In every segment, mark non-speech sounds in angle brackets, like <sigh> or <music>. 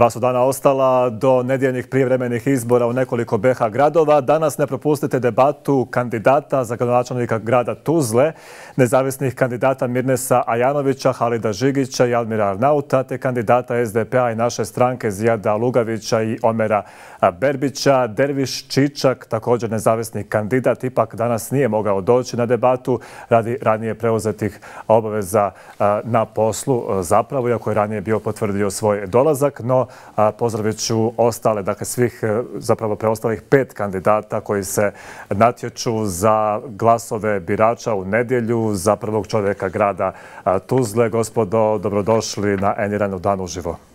Dva su dana ostala do nedjeljnih prijevremenih izbora u nekoliko BH gradova. Danas ne propustite debatu kandidata za gradonačelnika grada Tuzle, nezavisnih kandidata Mirnesa Ajanovića, Halida Žigića i Almira Arnauta, te kandidata SDP-a i naše stranke Zijada Lugavića i Omera Berbića. Derviš Čičak, također nezavisni kandidat, ipak danas nije mogao doći na debatu radi ranije preuzetih obaveza na poslu zapravo, iako je ranije bio potvrdio svoj dolazak, no pozdravit ću ostale, dakle svih e, zapravo preostalih pet kandidata koji se natječu za glasove birača u nedjelju za prvog čovjeka grada Tuzle. Gospodo, dobrodošli na Eniranu dan uživo.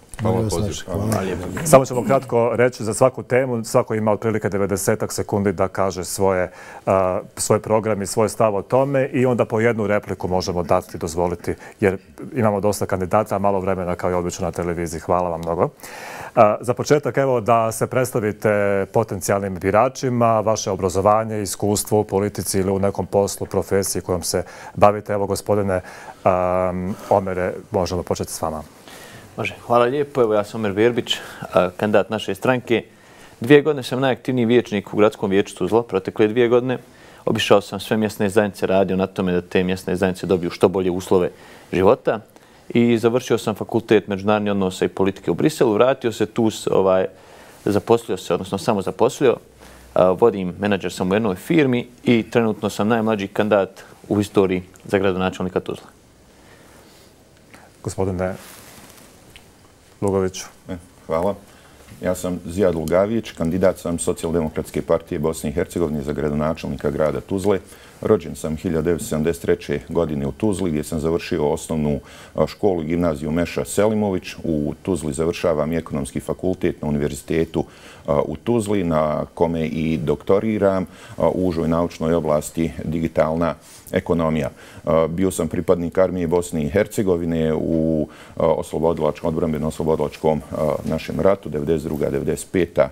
Samo ćemo kratko reći za svaku temu. Svako ima otprilike 90 sekundi da kaže svoje program i svoj stav o tome i onda po jednu repliku možemo dati, dozvoliti, jer imamo dosta kandidata, malo vremena kao i obično na televiziji. Hvala vam mnogo. Za početak, evo, da se predstavite potencijalnim biračima, vaše obrazovanje, iskustvo u politici ili u nekom poslu, profesiji kojom se bavite. Evo, gospodine Omere, možemo početi s vama. Može, hvala lijepo. Evo ja sam Omer Verbić, kandidat naše stranke. Dvije godine sam najaktivniji vječnik u gradskom vječu Tuzla, protekle dvije godine. Obišao sam sve mjesne zajednice, radio na tome da te mjesne zajednice dobiju što bolje uslove života. I završio sam fakultet međunarodnih odnosa i politike u Briselu. Vratio se tu, ovaj, zaposlio se, odnosno samo zaposlio. Vodim, menadžer sam u jednoj firmi i trenutno sam najmlađi kandidat u historiji za gradonačelnika Tuzla. Gospodine Lugoviću. E, hvala. Ja sam Zijad Lugavić, kandidat sam Socijaldemokratske partije Bosne i Hercegovine za gradonačelnika grada Tuzle. Rođen sam 1973. godine u Tuzli gdje sam završio osnovnu školu i gimnaziju Meša Selimović. U Tuzli završavam ekonomski fakultet na univerzitetu u Tuzli na kome i doktoriram u užoj naučnoj oblasti digitalna ekonomija. Bio sam pripadnik armije Bosne i Hercegovine u oslobodilačkom, odbrambeno oslobodilačkom našem ratu 92-95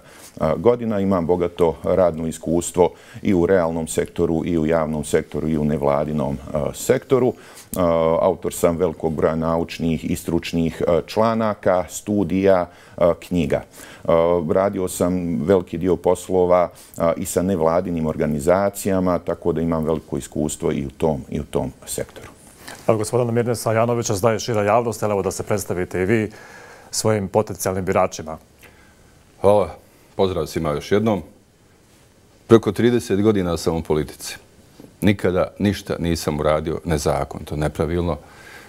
godina. Imam bogato radno iskustvo i u realnom sektoru, i u javnom sektoru, i u nevladinom sektoru. Autor sam velikog broja naučnih i stručnih članaka, studija, knjiga. Radio sam veliki dio poslova i sa nevladinim organizacijama, tako da imam veliko iskustvo i u tom, i u tom sektoru. Evo, gospodina Mirnesa Janovića, zdaje šira javnost, evo da se predstavite i vi svojim potencijalnim biračima. Hvala. Pozdrav svima još jednom. Preko 30 godina sam u politici. Nikada ništa nisam uradio nezakonto, nepravilno.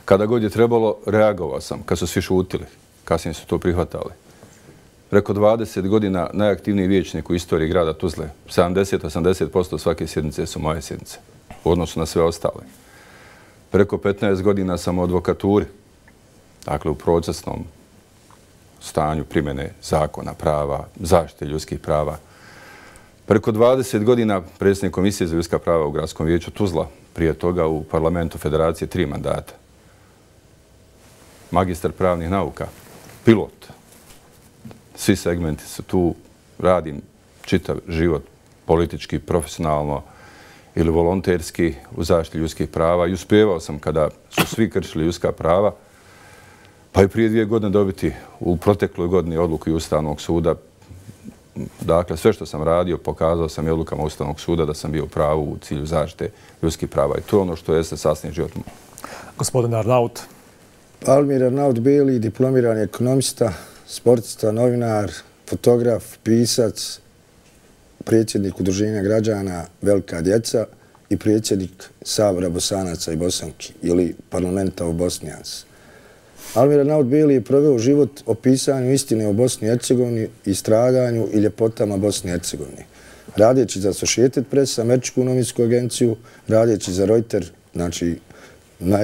Kada god je trebalo, reagovao sam. Kad su svi šutili, kasnije su to prihvatali. Preko 20 godina najaktivniji vječnik u istoriji grada Tuzle. 70-80% svake sjednice su moje sjednice. U odnosu na sve ostale. Preko 15 godina sam u advokaturi. Dakle, u procesnom stanju primjene zakona, prava, zaštite ljudskih prava. Preko 20 godina predsjednik Komisije za ljudska prava u Gradskom vijeću Tuzla, prije toga u parlamentu Federacije tri mandata. Magistar pravnih nauka, pilot. Svi segmenti su tu, radim čitav život politički, profesionalno ili volonterski u zaštiti ljudskih prava i uspjevao sam kada su svi kršili ljudska prava, pa i prije dvije godine dobiti u protekloj godini odluku i Ustavnog suda. Dakle, sve što sam radio, pokazao sam i odlukama Ustavnog suda da sam bio pravu u cilju zaštite ljudskih prava. I to je ono što jeste sasnije život. Gospodin Arnaut. Almir Arnaut Beli, diplomirani ekonomista, sportista, novinar, fotograf, pisac, predsjednik udruženja građana Velika djeca i predsjednik Sabora Bosanaca i Bosanki ili parlamenta u Bosnijans. Almira Naut Bili je proveo život o pisanju istine o Bosni i Hercegovini i stradanju i ljepotama Bosni i Hercegovini. Radeći za Associated Press, Američku novinsku agenciju, radeći za Reuters, znači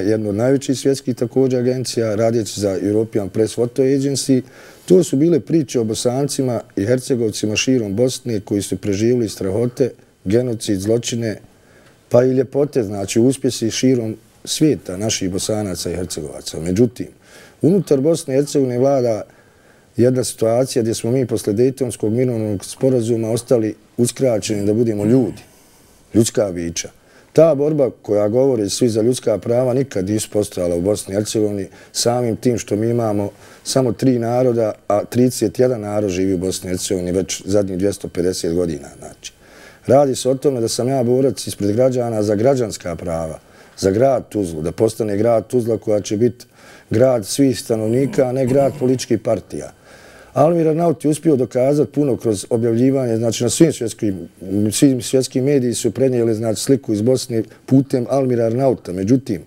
jednu od najvećih svjetskih također agencija, radeći za European Press Photo Agency. To su bile priče o bosancima i hercegovcima širom Bosne koji su preživili strahote, genocid, zločine, pa i ljepote, znači uspjesi širom svijeta naših bosanaca i hercegovaca. Međutim, Unutar Bosne i Hercegovine vlada jedna situacija gdje smo mi posle Dejtonskog mirovnog sporazuma ostali uskraćeni da budemo ljudi, ljudska bića. Ta borba koja govori svi za ljudska prava nikad nisu postojala u Bosni i Hercegovini samim tim što mi imamo samo tri naroda, a 31 narod živi u Bosni i Hercegovini već zadnjih 250 godina. Znači, radi se o tome da sam ja borac ispred građana za građanska prava, za grad Tuzlu, da postane grad Tuzla koja će biti grad svih stanovnika, a ne grad političkih partija. Almir Arnaut je uspio dokazati puno kroz objavljivanje, znači na svim svjetskim, svim svjetskim mediji su prednijeli znači, sliku iz Bosne putem Almira Arnauta. Međutim,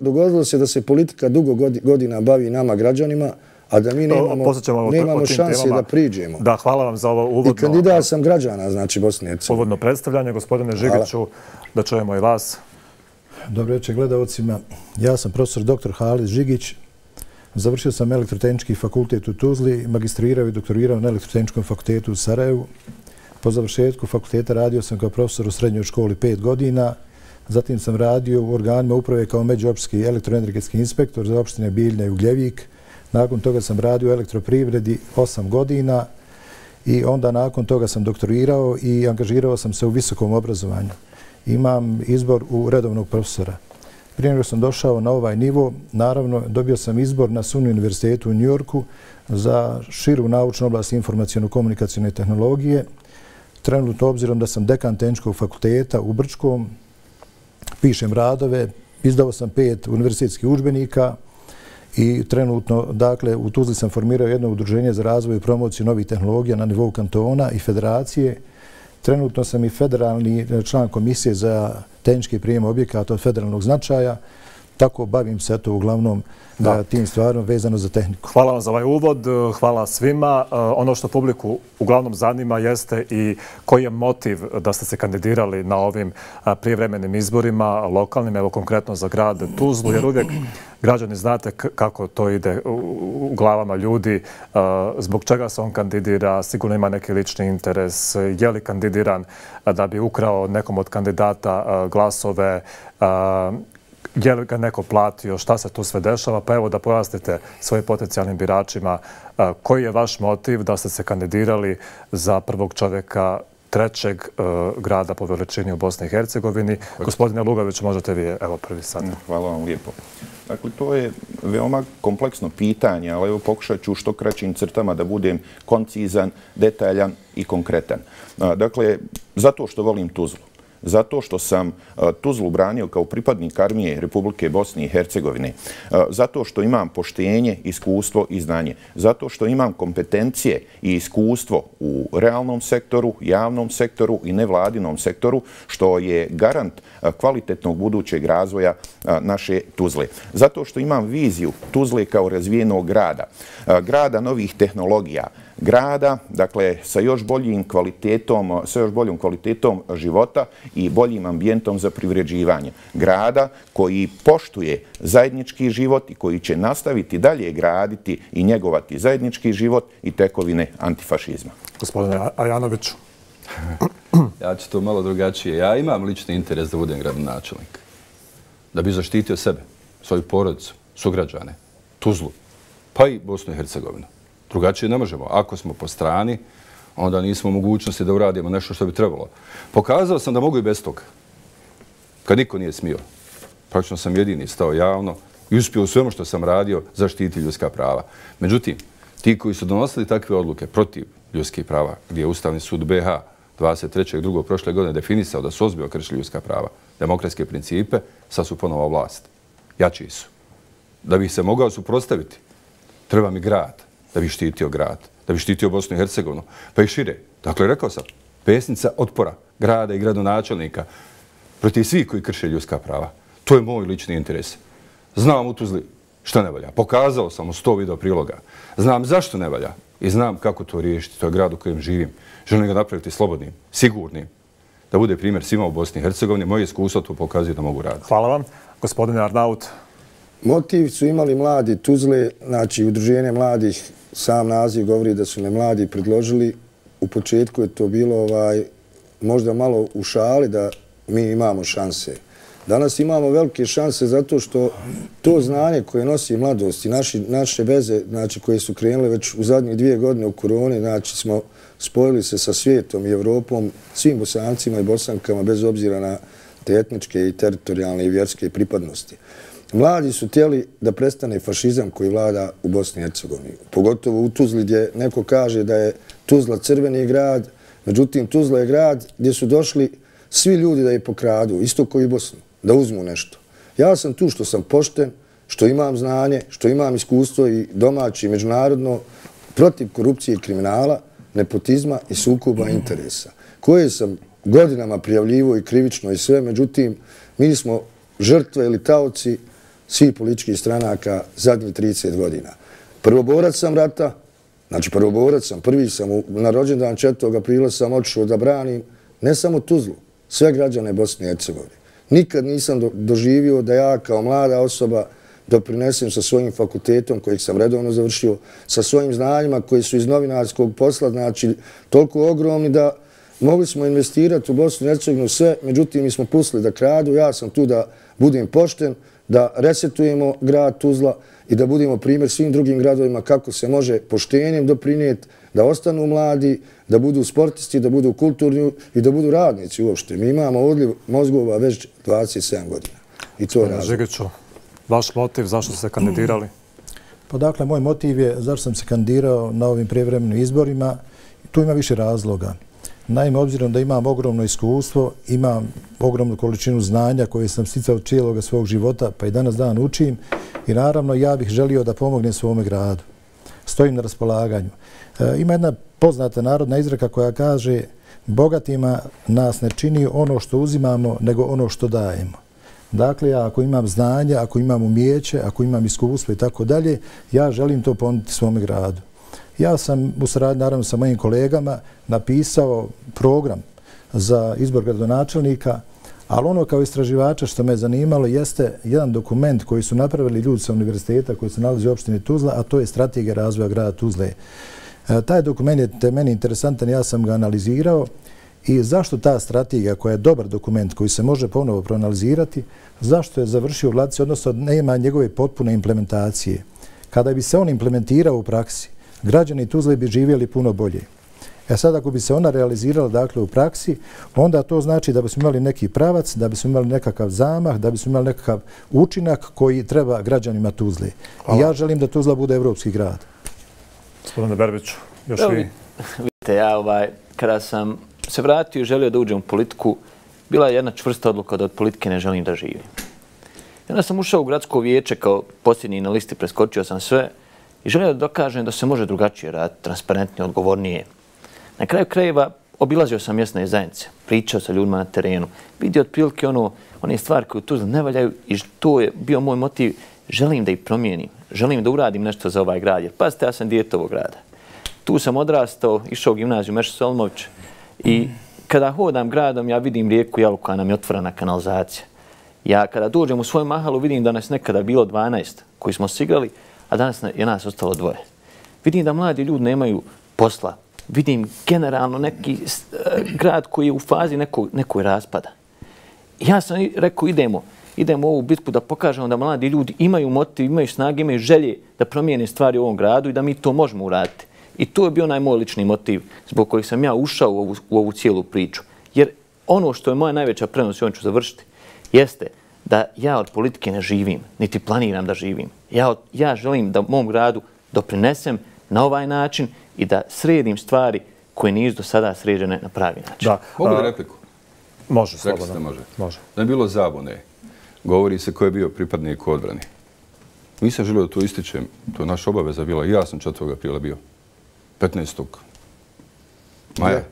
dogodilo se da se politika dugo godina bavi nama građanima, a da mi nemamo, nemamo šanse da priđemo. Da, hvala vam za ovo uvodno... I kandidat sam građana, znači Bosne i Uvodno predstavljanje, gospodine Žigiću, da čujemo i vas. Dobro večer gledalcima. Ja sam profesor dr. Halid Žigić. Završio sam elektrotehnički fakultet u Tuzli, magistrirao i doktorirao na elektrotehničkom fakultetu u Sarajevu. Po završetku fakulteta radio sam kao profesor u srednjoj školi pet godina. Zatim sam radio u organima uprave kao međuopški elektroenergetski inspektor za opštine Biljna i Ugljevik. Nakon toga sam radio u elektroprivredi osam godina i onda nakon toga sam doktorirao i angažirao sam se u visokom obrazovanju imam izbor u redovnog profesora. Prije nego sam došao na ovaj nivo, naravno dobio sam izbor na SUNY univerzitetu u Njorku za širu naučnu oblast informacijno-komunikacijne tehnologije. Trenutno obzirom da sam dekan tehničkog fakulteta u Brčkom, pišem radove, izdao sam pet univerzitetskih učbenika i trenutno, dakle, u Tuzli sam formirao jedno udruženje za razvoj i promociju novih tehnologija na nivou kantona i federacije, Trenutno sam i federalni član komisije za tehnički prijem objekata od federalnog značaja. Tako bavim se to uglavnom da. tim stvarno vezano za tehniku. Hvala vam za ovaj uvod. Hvala svima. E, ono što publiku uglavnom zanima jeste i koji je motiv da ste se kandidirali na ovim prijevremenim izborima lokalnim, evo konkretno za grad Tuzlu, jer uvijek građani znate kako to ide u glavama ljudi, e, zbog čega se on kandidira, sigurno ima neki lični interes, je li kandidiran da bi ukrao nekom od kandidata e, glasove, je li ga neko platio, šta se tu sve dešava, pa evo da pojasnite svojim potencijalnim biračima koji je vaš motiv da ste se kandidirali za prvog čovjeka trećeg grada po veličini u Bosni i Hercegovini. Gospodine Lugović, možete vi, evo prvi sad. Hvala vam lijepo. Dakle, to je veoma kompleksno pitanje, ali evo pokušat ću što kraćim crtama da budem koncizan, detaljan i konkretan. Dakle, zato što volim Tuzlu zato što sam e, Tuzlu branio kao pripadnik armije Republike Bosne i Hercegovine, e, zato što imam poštenje, iskustvo i znanje, zato što imam kompetencije i iskustvo u realnom sektoru, javnom sektoru i nevladinom sektoru, što je garant e, kvalitetnog budućeg razvoja naše Tuzle. Zato što imam viziju Tuzle kao razvijenog grada, grada novih tehnologija, grada, dakle sa još boljim kvalitetom, sa još boljom kvalitetom života i boljim ambijentom za privređivanje. Grada koji poštuje zajednički život i koji će nastaviti dalje graditi i njegovati zajednički život i tekovine antifašizma. Gospodine Ajanoviću. Ja ću to malo drugačije. Ja imam lični interes da budem gradonačelnik. Da bi zaštitio sebe, svoju porodicu, sugrađane, Tuzlu, pa i Bosnu i Hercegovinu. Drugačije ne možemo. Ako smo po strani, onda nismo u mogućnosti da uradimo nešto što bi trebalo. Pokazao sam da mogu i bez toga. Kad niko nije smio. Praktično sam jedini stao javno i uspio u svemu što sam radio zaštiti ljudska prava. Međutim, ti koji su donosili takve odluke protiv ljudskih prava, gdje je Ustavni sud BH 23.2. prošle godine definisao da su ozbio kršili ljudska prava, demokratske principe, sad su ponovo vlast. Jači su. Da bih se mogao suprostaviti, treba mi grad, da bi štitio grad, da bi štitio Bosnu i Hercegovinu, pa i šire. Dakle, rekao sam, pesnica otpora grada i gradonačelnika protiv svih koji krše ljudska prava. To je moj lični interes. Znam u Tuzli šta ne valja. Pokazao sam u sto video priloga. Znam zašto ne valja i znam kako to riješiti. To je grad u kojem živim. Želim ga napraviti slobodnim, sigurnim, da bude primjer svima u Bosni i Hercegovini. Moje iskustvo to pokazuje da mogu raditi. Hvala vam. Gospodine Arnaut. Motiv su imali mladi Tuzle, znači udruženje mladih sam naziv govori da su me mladi predložili. U početku je to bilo ovaj, možda malo u šali da mi imamo šanse. Danas imamo velike šanse zato što to znanje koje nosi mladost i naši, naše veze znači, koje su krenule već u zadnjih dvije godine u koroni, znači smo spojili se sa svijetom i Evropom, svim bosancima i bosankama bez obzira na te etničke i teritorijalne i vjerske pripadnosti. Mladi su tijeli da prestane fašizam koji vlada u Bosni i Hercegovini. Pogotovo u Tuzli gdje neko kaže da je Tuzla crveni grad, međutim Tuzla je grad gdje su došli svi ljudi da je pokradu, isto koji Bosnu, da uzmu nešto. Ja sam tu što sam pošten, što imam znanje, što imam iskustvo i domaći i međunarodno protiv korupcije i kriminala, nepotizma i sukuba interesa, koje sam godinama prijavljivo i krivično i sve, međutim, mi smo žrtve ili taoci svih političkih stranaka zadnjih 30 godina. Prvoborac sam rata, znači prvoborac sam, prvi sam, na rođendan 4. aprila sam otišao da branim ne samo Tuzlu, sve građane Bosne i Hercegovine. Nikad nisam doživio da ja kao mlada osoba doprinesem sa svojim fakultetom kojeg sam redovno završio, sa svojim znanjima koji su iz novinarskog posla, znači toliko ogromni da mogli smo investirati u Bosnu i Hercegovinu sve, međutim mi smo pustili da kradu, ja sam tu da budem pošten, da resetujemo grad Tuzla i da budemo primjer svim drugim gradovima kako se može poštenjem doprinijeti da ostanu mladi, da budu sportisti, da budu kulturni i da budu radnici uopšte. Mi imamo odliv mozgova već 27 godina. I to je razlog. Vaš motiv, zašto ste kandidirali? Pa dakle, moj motiv je zašto sam se kandidirao na ovim prijevremenim izborima. Tu ima više razloga. Naime, obzirom da imam ogromno iskustvo, imam ogromnu količinu znanja koje sam sticao cijelog svog života, pa i danas dan učim. I naravno, ja bih želio da pomognem svome gradu. Stojim na raspolaganju. E, ima jedna poznata narodna izreka koja kaže bogatima nas ne čini ono što uzimamo, nego ono što dajemo. Dakle, ja ako imam znanje, ako imam umijeće, ako imam iskustvo i tako dalje, ja želim to ponuditi svome gradu. Ja sam u sradi, naravno, sa mojim kolegama napisao program za izbor gradonačelnika, ali ono kao istraživača što me zanimalo jeste jedan dokument koji su napravili ljudi sa univerziteta koji se nalazi u opštini Tuzla, a to je strategija razvoja grada Tuzle. E, taj dokument je meni interesantan, ja sam ga analizirao I zašto ta strategija koja je dobar dokument koji se može ponovo proanalizirati, zašto je završio u odnosno nema njegove potpune implementacije. Kada bi se on implementirao u praksi, građani Tuzle bi živjeli puno bolje. E sad ako bi se ona realizirala dakle, u praksi, onda to znači da bismo imali neki pravac, da bismo imali nekakav zamah, da bismo imali nekakav učinak koji treba građanima Tuzle. I ja želim da Tuzla bude evropski grad. Gospodine Berbiću, još vi. Vidite, ja ovaj, kada sam se vratio i želio da uđem u politiku, bila je jedna čvrsta odluka da od politike ne želim da živim. I onda sam ušao u gradsko vijeće kao posljednji na listi, preskočio sam sve i želim da dokažem da se može drugačije raditi, transparentnije, odgovornije. Na kraju krajeva obilazio sam mjesne zajednice, pričao sa ljudima na terenu, vidio otprilike ono, one stvari koje tu ne valjaju i to je bio moj motiv, želim da ih promijenim, želim da uradim nešto za ovaj grad. Jer pazite, ja sam dijete ovog grada. Tu sam odrastao, išao u gimnaziju Meša Solmović, I kada hodam gradom, ja vidim rijeku Jalu koja nam je otvorena kanalizacija. Ja kada dođem u svoju mahalu, vidim da nas nekada bilo 12 koji smo sigrali, a danas je nas ostalo dvoje. Vidim da mladi ljudi nemaju posla. Vidim generalno neki e, grad koji je u fazi nekog, nekoj raspada. Ja sam rekao, idemo, idemo u ovu bitku da pokažemo da mladi ljudi imaju motiv, imaju snage, imaju želje da promijene stvari u ovom gradu i da mi to možemo uraditi. I to je bio najmoj lični motiv zbog kojeg sam ja ušao u ovu, u ovu cijelu priču. Jer ono što je moja najveća prenos i on ću završiti, jeste da ja od politike ne živim, niti planiram da živim. Ja, ja želim da mom gradu doprinesem na ovaj način i da sredim stvari koje nisu do sada sređene na pravi način. Da. Mogu da repliku? Može, slobodno. može. može. Da je bilo zabune, govori se ko je bio pripadnik odbrani. Nisam želio da to ističem, to je naša obaveza bila. Ja sam četvog aprila bio. 15. maja.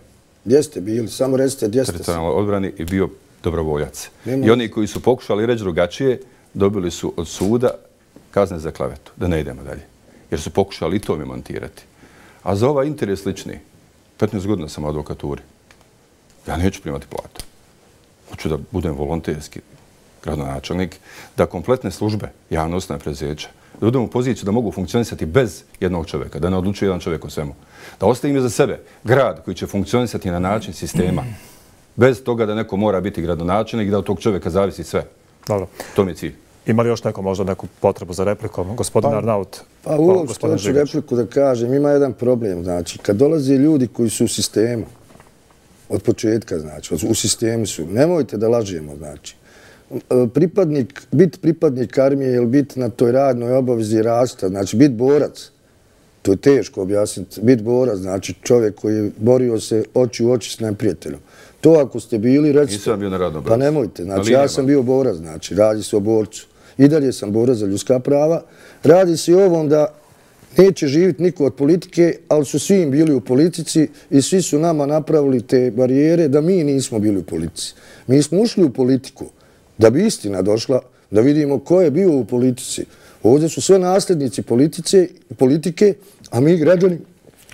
Gdje ste bili? Samo recite gdje ste. Teritorijalno odbrani i bio dobrovoljac. I oni koji su pokušali reći drugačije, dobili su od suda kazne za klavetu, da ne idemo dalje. Jer su pokušali i to mi montirati. A za ovaj interes lični, 15 godina sam u advokaturi. Ja neću primati platu. Hoću da budem volonterski gradonačelnik, da kompletne službe, javno osnovne prezeća, da budemo u poziciju da mogu funkcionisati bez jednog čovjeka, da ne odlučuje jedan čovjek o svemu. Da ostavim za sebe grad koji će funkcionisati na način sistema, bez toga da neko mora biti gradonačelnik i da od tog čovjeka zavisi sve. Dobro. To mi je cilj. Ima li još neko možda neku potrebu za replikom? Gospodin pa, Arnaut. Pa uopšte hoću repliku da kažem. Ima jedan problem. Znači, kad dolaze ljudi koji su u sistemu, Od početka, znači. U sistemu su. Nemojte da lažemo, znači. Pripadnik, bit pripadnik armije ili bit na toj radnoj obavezi rasta, znači bit borac, to je teško objasniti, bit borac, znači čovjek koji je borio se oči u oči s neprijateljom. To ako ste bili, recite... Nisam bio na radnom Pa nemojte, znači ja sam bio borac, znači radi se o borcu. I dalje sam borac za ljudska prava. Radi se i ovom da neće živjeti niko od politike, ali su svi im bili u politici i svi su nama napravili te barijere da mi nismo bili u politici. Mi smo ušli u politiku da bi istina došla, da vidimo ko je bio u politici. Ovdje su sve nasljednici politike, a mi građani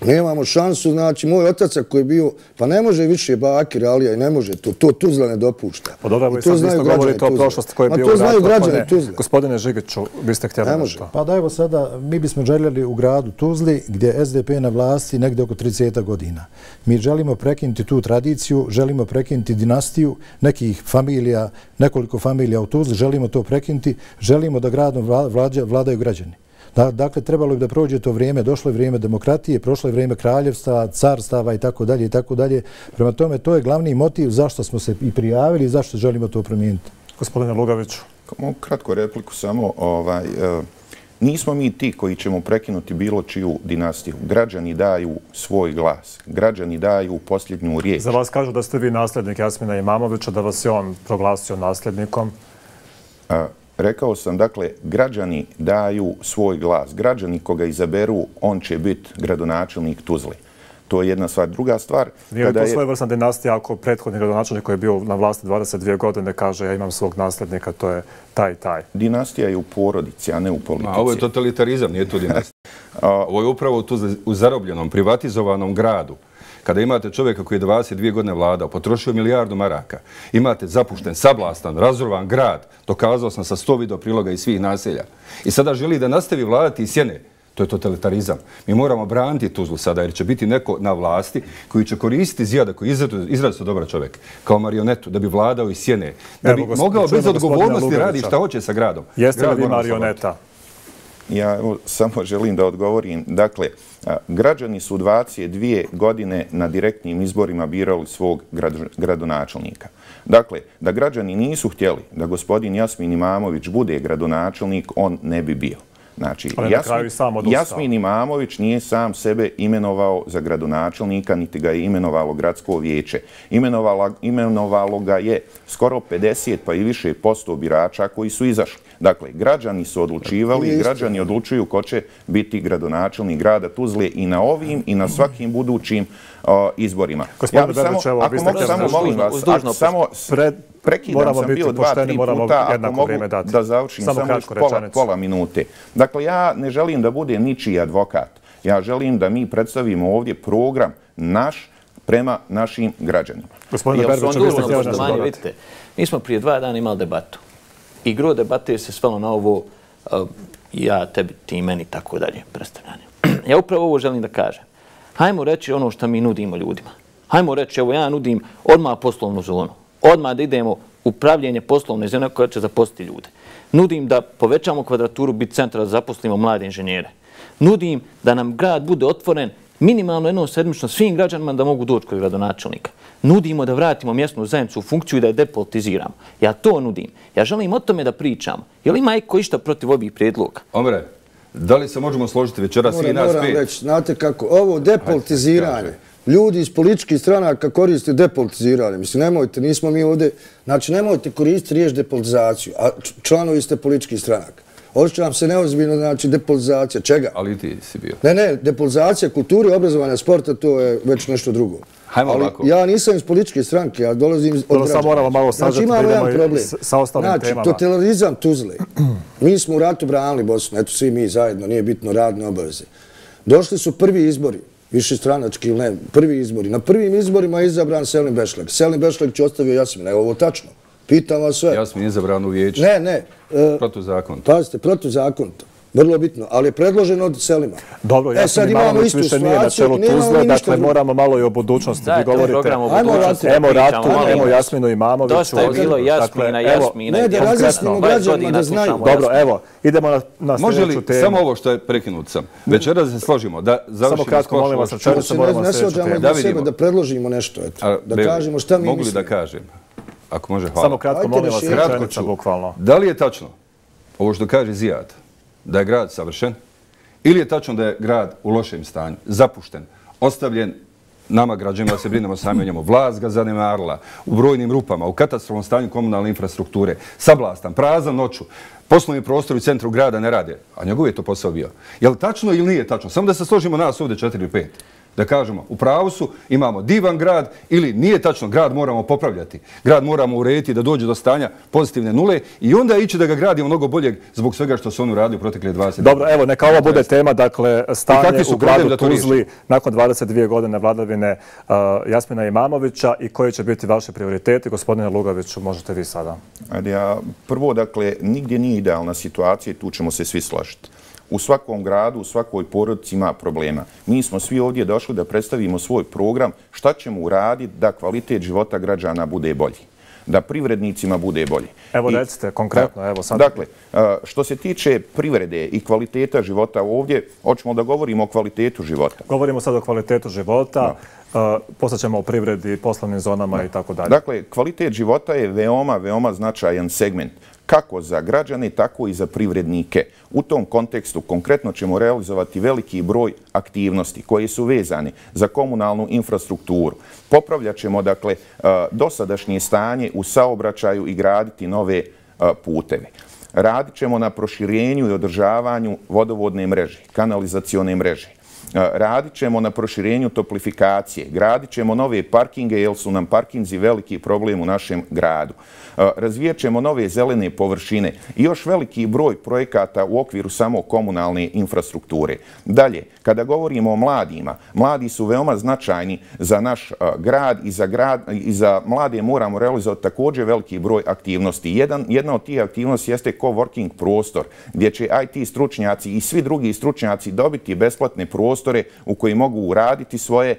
Nemamo šansu, znači, moj otac koji je bio, pa ne može više Bakir, Alija i ne može, to, to Tuzla ne dopušta. Pa dobro, vi sad isto govorite o prošlosti koje je bio u ratu. to znaju građani Tuzla. Gospodine Žigiću, vi ste htjeli nešto. Pa da evo sada, mi bismo željeli u gradu Tuzli, gdje je SDP na vlasti negdje oko 30 godina. Mi želimo prekinuti tu tradiciju, želimo prekinuti dinastiju nekih familija, nekoliko familija u Tuzli, želimo to prekinuti, želimo da gradom vladaju građani. Dakle, trebalo bi da prođe to vrijeme, došlo je vrijeme demokratije, prošlo je vrijeme kraljevstva, carstava i tako dalje i tako dalje. Prema tome, to je glavni motiv zašto smo se i prijavili i zašto želimo to promijeniti. Gospodine Lugaviću. Mogu kratko repliku samo. Ovaj, e, nismo mi ti koji ćemo prekinuti bilo čiju dinastiju. Građani daju svoj glas. Građani daju posljednju riječ. Za vas kažu da ste vi nasljednik Jasmina Imamovića, da vas je on proglasio nasljednikom. Rekao sam, dakle, građani daju svoj glas. Građani koga izaberu, on će biti gradonačelnik Tuzli. To je jedna stvar. Druga stvar... Nije to svoje vrstna dinastija ako prethodni gradonačelnik koji je bio na vlasti 22 godine kaže ja imam svog nasljednika, to je taj taj. Dinastija je u porodici, a ne u politici. A ovo je totalitarizam, nije to <laughs> dinastija. Ovo je upravo u zarobljenom, privatizovanom gradu kada imate čovjeka koji je 22 godine vladao, potrošio milijardu maraka, imate zapušten, sablastan, razurvan grad, dokazao sam sa 100 video priloga iz svih naselja, i sada želi da nastavi vladati iz sjene, to je totalitarizam. Mi moramo braniti Tuzlu sada, jer će biti neko na vlasti koji će koristiti Zijada, koji je izrazito dobar čovjek, kao marionetu, da bi vladao iz sjene, da bi mogao bez odgovornosti raditi šta hoće sa gradom. Jeste li vi marioneta? Ja samo želim da odgovorim. Dakle, građani su 22 godine na direktnim izborima birali svog gradonačelnika. Dakle, da građani nisu htjeli da gospodin Jasmin Imamović bude gradonačelnik, on ne bi bio. Znači, Jasmin Imamović nije sam sebe imenovao za gradonačelnika, niti ga je imenovalo gradsko vijeće. Imenovalo ga je skoro 50 pa i više posto birača koji su izašli. Dakle, građani su odlučivali i građani odlučuju ko će biti gradonačelnik grada Tuzlije i na ovim i na svakim budućim izborima. Evo, vi ste htjeli... Samo molim vas, ako samo prekidam sam bio dva, tri puta, ako mogu da završim samo još pola minute. Dakle, ja ne želim da bude ničiji advokat. Ja želim da mi predstavimo ovdje program naš prema našim građanima. Gospodine Berbić, vi ste htjeli nešto dodati. Mi smo prije dva dana imali debatu. I gro debate se svelo ono na ovo ja, tebi, ti, meni, tako dalje, predstavljanje. <clears throat> ja upravo ovo želim da kažem. Hajmo reći ono što mi nudimo ljudima. Hajmo reći, evo ja nudim odmah poslovnu zonu. Odmah da idemo u pravljenje poslovne zone koja će zaposliti ljude. Nudim da povećamo kvadraturu bit centra da zaposlimo mlade inženjere. Nudim da nam grad bude otvoren minimalno jednom sedmično svim građanima da mogu doći kod gradonačelnika. Nudimo da vratimo mjesnu zajednicu u funkciju i da je depolitiziramo. Ja to nudim. Ja želim o tome da pričam. Je li ima eko išta protiv ovih predloga? Omre, da li se možemo složiti večeras i nas pet? Moram reći, znate kako, ovo depolitiziranje, ljudi iz političkih stranaka koriste depolitiziranje. Mislim, nemojte, nismo mi ovdje, znači nemojte koristiti riješ depolitizaciju, a članovi ste političkih stranaka. Ošćavam se neozbiljno, znači, depolizacija. Čega? Ali ti si bio. Ne, ne, depolizacija kulture, obrazovanja, sporta, to je već nešto drugo. Hajmo Ali ovako. Ja nisam iz političke stranke, ja dolazim od građana. Samo moramo malo sažati znači, da idemo problem. sa ostalim znači, temama. Znači, totalizam Tuzle. Mi smo u ratu branili Bosnu, eto svi mi zajedno, nije bitno radne obaveze. Došli su prvi izbori, više stranački ili ne, prvi izbori. Na prvim izborima je izabran Selim Bešleg. Selim Bešleg će ostavio Jasmina, evo ovo tačno. Pitam vas sve. Jasmin je izabran u vijeću. Ne, ne. E, protuzakonito. Pazite, protuzakonito. Vrlo bitno, ali je predloženo od selima. Dobro, ja sam imamo istu više nije na čelu Tuzle, dakle moramo malo i o budućnosti. Da, to je program o budućnosti. Emo Ratu, emo Jasminu Imanoviću. Dosta je bilo Jasmina, Jasmina. Ne, da razjasnimo građanima da znaju. Dobro, evo, idemo na, na Može li samo ovo što je prekinut sam? Večera se složimo da završimo Samo kratko, molim vas, rečeno se moramo na sljedeću temu. Da vidimo. Da predložimo nešto, eto. Da kažemo šta mi mislimo. Mogu li da kažem? Ako može, hvala. Samo kratko, molim vas, rečenica, bukvalno. Da li je tačno ovo što kaže Zijad, da je grad savršen, ili je tačno da je grad u lošem stanju, zapušten, ostavljen nama građanima da se brinemo sami o njemu. Vlast ga zanemarila u brojnim rupama, u katastrofnom stanju komunalne infrastrukture, sablastan, prazan noću, poslovni prostor u centru grada ne rade, a njegov je to posao bio. Je li tačno ili nije tačno? Samo da se složimo nas ovdje četiri ili pet da kažemo u pravu su, imamo divan grad ili nije tačno, grad moramo popravljati. Grad moramo urediti da dođe do stanja pozitivne nule i onda ići da ga gradimo mnogo bolje zbog svega što su oni uradili u protekle 20 Dobro, evo, neka ovo bude tema, dakle, stanje u gradu Tuzli nakon 22 godine vladavine uh, Jasmina Imamovića i koji će biti vaše prioriteti, gospodine Lugaviću, možete vi sada. Ajde, ja, prvo, dakle, nigdje nije idealna situacija i tu ćemo se svi složiti u svakom gradu, u svakoj porodici ima problema. Mi smo svi ovdje došli da predstavimo svoj program šta ćemo uraditi da kvalitet života građana bude bolji da privrednicima bude bolji. Evo recite, konkretno, evo sad. Dakle, što se tiče privrede i kvaliteta života ovdje, hoćemo da govorimo o kvalitetu života. Govorimo sad o kvalitetu života, posle ćemo o privredi, poslovnim zonama i tako dalje. Dakle, kvalitet života je veoma, veoma značajan segment kako za građane, tako i za privrednike. U tom kontekstu konkretno ćemo realizovati veliki broj aktivnosti koje su vezane za komunalnu infrastrukturu. Popravljat ćemo dakle, e, dosadašnje stanje u saobraćaju i graditi nove e, puteve. Radit ćemo na proširenju i održavanju vodovodne mreže, kanalizacione mreže. E, radit ćemo na proširenju toplifikacije, gradit ćemo nove parkinge, jer su nam parkinzi veliki problem u našem gradu razvijat ćemo nove zelene površine i još veliki broj projekata u okviru samo komunalne infrastrukture. Dalje, kada govorimo o mladima, mladi su veoma značajni za naš grad i za, grad, i za mlade moramo realizovati također veliki broj aktivnosti. Jedan, jedna od tih aktivnosti jeste coworking prostor, gdje će IT stručnjaci i svi drugi stručnjaci dobiti besplatne prostore u koji mogu uraditi svoje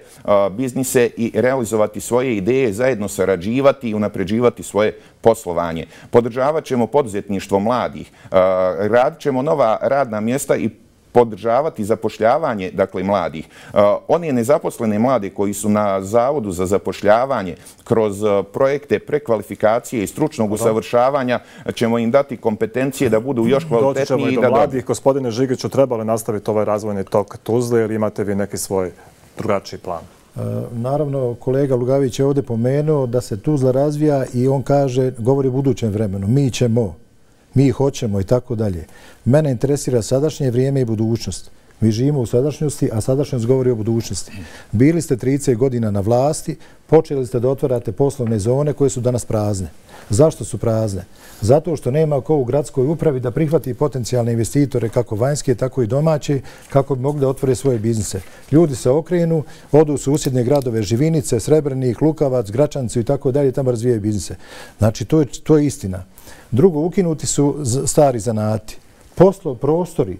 biznise i realizovati svoje ideje, zajedno sarađivati i unapređivati svoje poslovanje. Podržavat ćemo poduzetništvo mladih, radit ćemo nova radna mjesta i podržavati zapošljavanje dakle, mladih. Oni nezaposlene mlade koji su na Zavodu za zapošljavanje kroz projekte prekvalifikacije i stručnog usavršavanja ćemo im dati kompetencije da budu još kvalitetniji. Doći ćemo i do mladih. Gospodine Žigiću, trebali nastaviti ovaj razvojni tok Tuzle ili imate vi neki svoj drugačiji plan? Naravno, kolega Lugavić je ovdje pomenuo da se Tuzla razvija i on kaže, govori o budućem vremenu, mi ćemo, mi hoćemo i tako dalje. Mene interesira sadašnje vrijeme i budućnost. Mi živimo u sadašnjosti, a sadašnjost govori o budućnosti. Bili ste 30 godina na vlasti, počeli ste da otvarate poslovne zone koje su danas prazne. Zašto su prazne? Zato što nema ko u gradskoj upravi da prihvati potencijalne investitore, kako vanjske, tako i domaće, kako bi mogli da otvore svoje biznise. Ljudi se okrenu, odu u susjedne gradove Živinice, Srebrnik, Lukavac, Gračancu i tako dalje, tamo razvijaju biznise. Znači, to je, to je istina. Drugo, ukinuti su stari zanati. Poslo, prostori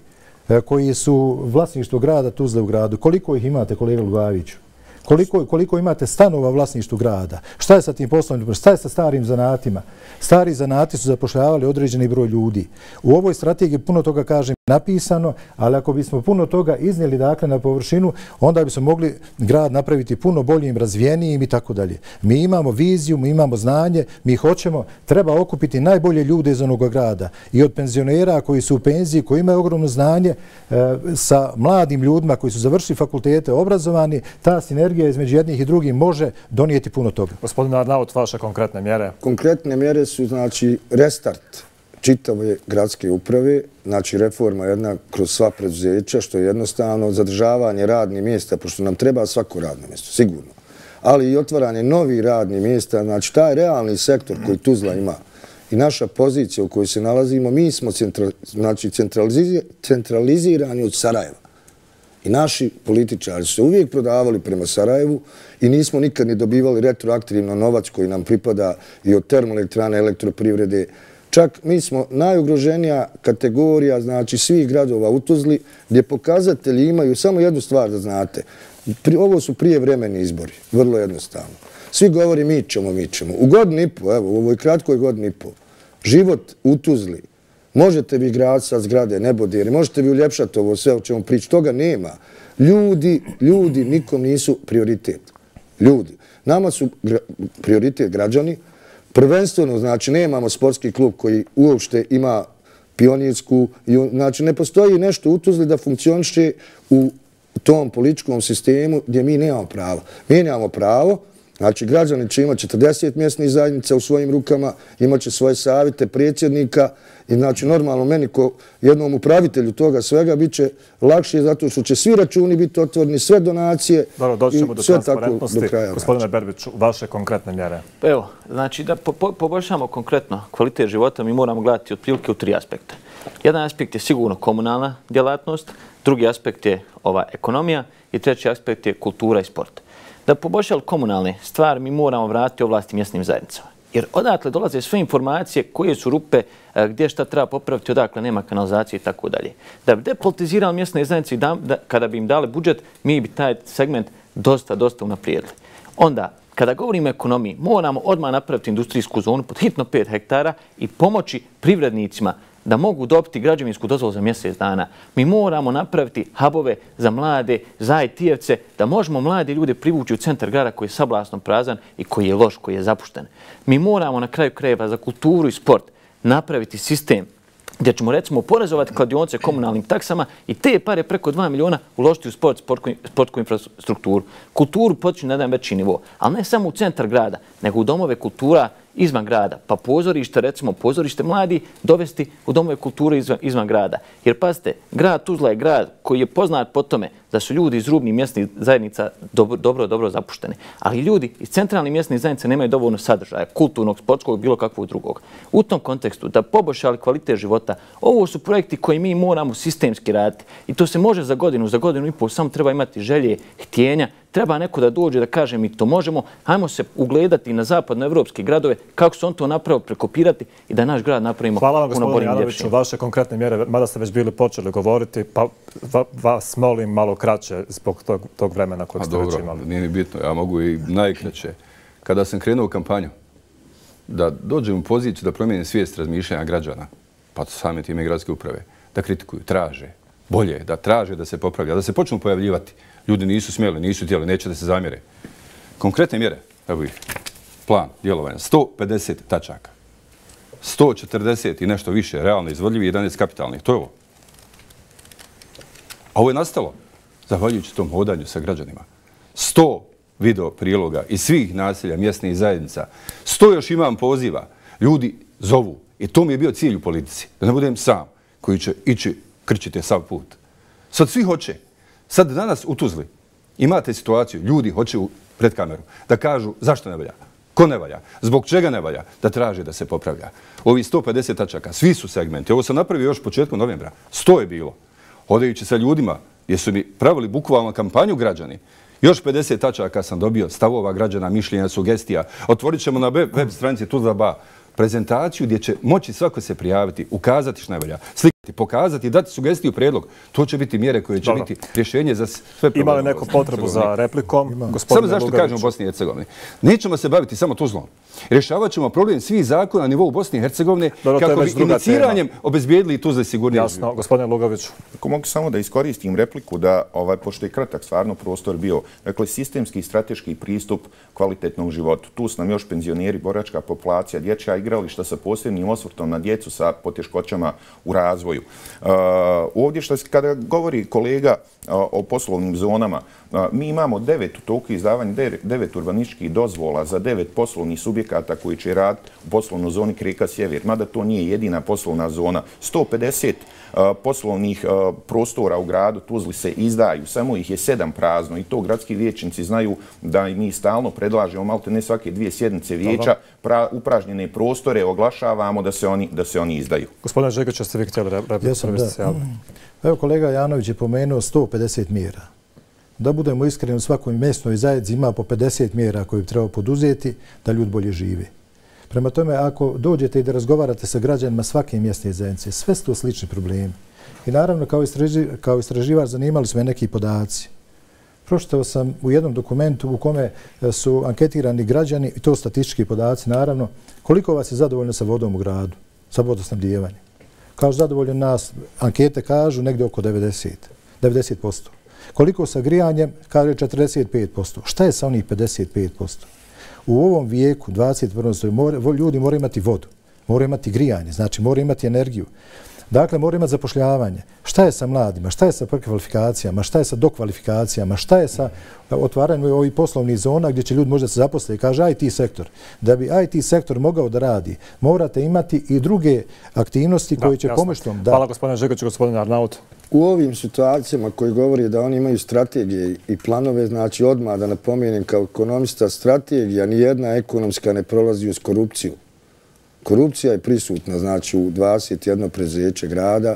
E, koji su vlasništvo grada Tuzle u gradu. Koliko ih imate, kolega Lugaviću? koliko, koliko imate stanova vlasništvu grada, šta je sa tim poslovnim, šta je sa starim zanatima. Stari zanati su zapošljavali određeni broj ljudi. U ovoj strategiji puno toga kažem napisano, ali ako bismo puno toga iznijeli dakle na površinu, onda bismo mogli grad napraviti puno boljim, razvijenijim i tako dalje. Mi imamo viziju, mi imamo znanje, mi hoćemo, treba okupiti najbolje ljude iz onog grada i od penzionera koji su u penziji, koji imaju ogromno znanje, e, sa mladim ljudima koji su završili fakultete, obrazovani, ta sinergija između jednih i drugih može donijeti puno toga. Gospodin Arnaut, vaše konkretne mjere? Konkretne mjere su znači restart čitave gradske uprave, znači reforma jedna kroz sva preduzeća, što je jednostavno zadržavanje radnih mjesta, pošto nam treba svako radno mjesto, sigurno. Ali i otvaranje novih radnih mjesta, znači taj realni sektor koji Tuzla ima i naša pozicija u kojoj se nalazimo, mi smo znači, centralizirani od Sarajeva. I naši političari su uvijek prodavali prema Sarajevu i nismo nikad ni dobivali retroaktivno novac koji nam pripada i od termoelektrane elektroprivrede, Čak mi smo najugroženija kategorija, znači svih gradova u Tuzli, gdje pokazatelji imaju samo jednu stvar da znate. Ovo su prije vremeni izbori, vrlo jednostavno. Svi govori mi ćemo, mi ćemo. U godini i po, evo, u ovoj kratkoj godini i po, život u Tuzli, možete vi grad sa zgrade, nebodiri, možete vi uljepšati ovo sve o čemu prič, toga nema. Ljudi, ljudi nikom nisu prioritet. Ljudi. Nama su prioritet građani, prvenstveno, znači, nemamo sportski klub koji uopšte ima pionirsku, znači, ne postoji nešto u Tuzli da funkcioniše u tom političkom sistemu gdje mi nemamo pravo. Mi nemamo pravo, Znači, građani će imati 40 mjesnih zajednica u svojim rukama, imat će svoje savjete, predsjednika i znači, normalno meni ko jednom upravitelju toga svega bit će lakše zato što će svi računi biti otvoreni, sve donacije i sve tako do kraja. Gospodine Berbiću, vaše konkretne mjere? Pa evo, znači da poboljšamo konkretno kvalitet života, mi moramo gledati otprilike u tri aspekta. Jedan aspekt je sigurno komunalna djelatnost, drugi aspekt je ova ekonomija i treći aspekt je kultura i sport da poboljšali komunalne stvari, mi moramo vratiti ovlasti mjesnim zajednicama. Jer odatle dolaze sve informacije koje su rupe, e, gdje šta treba popraviti, odakle nema kanalizacije i tako dalje. Da bi depolitizirali mjesne zajednice i da, kada bi im dali budžet, mi bi taj segment dosta, dosta unaprijedili. Onda, kada govorimo o ekonomiji, moramo odmah napraviti industrijsku zonu pod hitno 5 hektara i pomoći privrednicima da mogu dobiti građevinsku dozvolu za mjesec dana. Mi moramo napraviti hubove za mlade, za IT-evce, da možemo mlade ljude privući u centar grada koji je sablasno prazan i koji je loš, koji je zapušten. Mi moramo na kraju krajeva za kulturu i sport napraviti sistem gdje ćemo recimo porezovati kladionce komunalnim taksama i te pare preko 2 miliona uložiti u sport, sportku infrastrukturu. Kulturu počinu na jedan veći nivo, ali ne samo u centar grada, nego u domove kultura, izvan grada, pa pozorište, recimo pozorište mladi, dovesti u domove kulture izvan, izvan grada. Jer pazite, grad Tuzla je grad koji je poznat po tome da su ljudi iz rubnih mjesnih zajednica dobro, dobro, dobro zapušteni. Ali ljudi iz centralnih mjesnih zajednica nemaju dovoljno sadržaja, kulturnog, sportskog, bilo kakvog drugog. U tom kontekstu, da poboljšali kvalitet života, ovo su projekti koji mi moramo sistemski raditi. I to se može za godinu, za godinu i pol, samo treba imati želje, htjenja, treba neko da dođe da kaže mi to možemo, hajmo se ugledati na zapadnoevropske gradove, kako su on to napravio, prekopirati i da naš grad napravimo puno boljim ljepšim. Hvala vam, gospodin Janoviću, vaše konkretne mjere, mada ste već bili počeli govoriti, pa vas molim malo kraće zbog tog, tog vremena kojeg ste već imali. Nije mi bitno, ja mogu i najkraće. Kada sam krenuo u kampanju, da dođem u poziciju da promijenim svijest razmišljanja građana, pa same time gradske uprave, da kritikuju, traže, bolje, da traže da se popravlja, da se počnu pojavljivati. Ljudi nisu smjeli, nisu tijeli, neće da se zamjere. Konkretne mjere, evo ih, plan djelovanja, 150 tačaka, 140 i nešto više realno izvodljivi, 11 kapitalnih, to je ovo. A ovo je nastalo zahvaljujući tom hodanju sa građanima. 100 video priloga iz svih naselja, mjesnih zajednica, 100 još imam poziva, ljudi zovu. I to mi je bio cilj u politici, da ne budem sam koji će ići krčite sav put. Sad svi hoće. Sad danas u Tuzli imate situaciju, ljudi hoće pred kameru da kažu zašto ne valja, ko ne valja, zbog čega ne valja, da traže da se popravlja. Ovi 150 tačaka, svi su segmenti. Ovo sam napravio još početkom novembra. 100 je bilo. Hodajući sa ljudima, jer su mi pravili bukvalno kampanju građani, još 50 tačaka sam dobio stavova građana, mišljenja, sugestija. Otvorit ćemo na web stranici Tuzla Ba prezentaciju gdje će moći svako se prijaviti, ukazati što najbolja, slikati, pokazati, dati sugestiju, predlog. To će biti mjere koje će biti rješenje za sve probleme. Ima li neku potrebu za replikom? Samo zašto kažemo Bosni i Hercegovini. Nećemo se baviti samo tu zlom. Rješavat ćemo problem svih zakona na nivou Bosne i Hercegovine kako bi iniciranjem obezbijedili tu za sigurnije Jasno, gospodine Lugoviću. Ako mogu samo da iskoristim repliku da, ovaj, pošto je kratak stvarno prostor bio, dakle, sistemski i strateški pristup kvalitetnom životu. Tu su nam još penzioneri, boračka populacija, dječja igrališta sa posebnim osvrtom na djecu sa poteškoćama u razvoju. Uh, ovdje što kada govori kolega o poslovnim zonama, mi imamo devet u toku izdavanja devet urbaničkih dozvola za devet poslovnih subjekata koji će rad u poslovnoj zoni Kreka Sjever, mada to nije jedina poslovna zona. 150 poslovnih prostora u gradu Tuzli se izdaju, samo ih je sedam prazno i to gradski vječnici znaju da mi stalno predlažemo, malo ne svake dvije sjednice vijeća, upražnjene prostore oglašavamo da se oni, da se oni izdaju. Gospodine Žegoća, ste vi htjeli repliku? Jesam, da. Pa evo kolega Janović je pomenuo 150 mjera. Da budemo iskreni, u svakoj mesnoj zajedzi ima po 50 mjera koje bi trebao poduzeti da ljudi bolje žive. Prema tome, ako dođete i da razgovarate sa građanima svake mjesne zajednice, sve su to slični problemi. I naravno, kao, istraži, kao istraživač, zanimali smo neki podaci. Pročitao sam u jednom dokumentu u kome e, su anketirani građani, i to statistički podaci, naravno, koliko vas je zadovoljno sa vodom u gradu, sa vodosnabdijevanjem. Kao zadovoljno nas, ankete kažu negdje oko 90, 90%. Koliko sa grijanjem, kaže 45%. Šta je sa onih 55%? U ovom vijeku, 21. ljudi moraju imati vodu, moraju imati grijanje, znači moraju imati energiju. Dakle, mora imati zapošljavanje. Šta je sa mladima? Šta je sa prekvalifikacijama? Šta je sa dokvalifikacijama? Šta je sa otvaranjem ovih poslovnih zona gdje će ljudi možda se zaposliti? Kaže IT sektor. Da bi IT sektor mogao da radi, morate imati i druge aktivnosti koje će pomoći tom. Hvala gospodine Žegoć, gospodine Arnaut. U ovim situacijama koji govori da oni imaju strategije i planove, znači odmah da napomenem kao ekonomista, strategija nijedna ekonomska ne prolazi uz korupciju. Korupcija je prisutna, znači, u 21 prezeće grada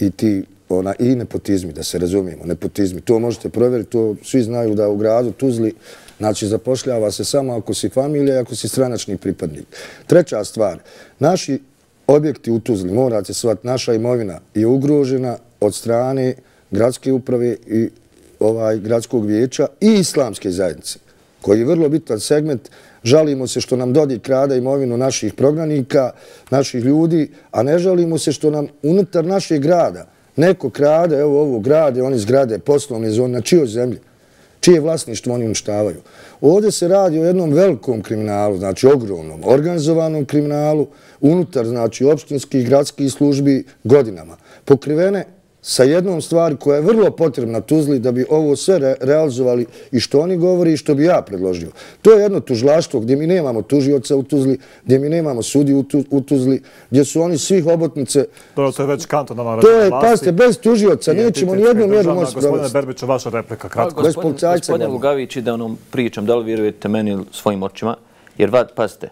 i ti ona i nepotizmi, da se razumijemo, nepotizmi. To možete provjeriti, to svi znaju da u gradu Tuzli, znači, zapošljava se samo ako si familija i ako si stranačni pripadnik. Treća stvar, naši objekti u Tuzli, morate shvatiti, naša imovina je ugrožena od strane gradske uprave i ovaj gradskog vijeća i islamske zajednice, koji je vrlo bitan segment Žalimo se što nam Dodik krada imovinu naših prognanika, naših ljudi, a ne žalimo se što nam unutar našeg grada neko krade, evo ovo grade, oni zgrade poslovne zone, na čijoj zemlji, čije vlasništvo oni uništavaju. Ovdje se radi o jednom velikom kriminalu, znači ogromnom, organizovanom kriminalu, unutar, znači, opštinskih gradskih službi godinama. Pokrivene sa jednom stvari koja je vrlo potrebna Tuzli da bi ovo sve realizovali i što oni govori i što bi ja predložio. To je jedno tužlaštvo gdje mi nemamo tužioca u Tuzli, gdje mi nemamo sudi u Tuzli, gdje su oni svih obotnice... To je već kanto na vlasti. To je, pazite, bez tužioca nećemo nijednu mjeru moći provesti. Gospodine Berbiću, vaša replika, kratko. Gospodine Lugavić, da onom pričam, da li vjerujete meni svojim očima, jer, pazite,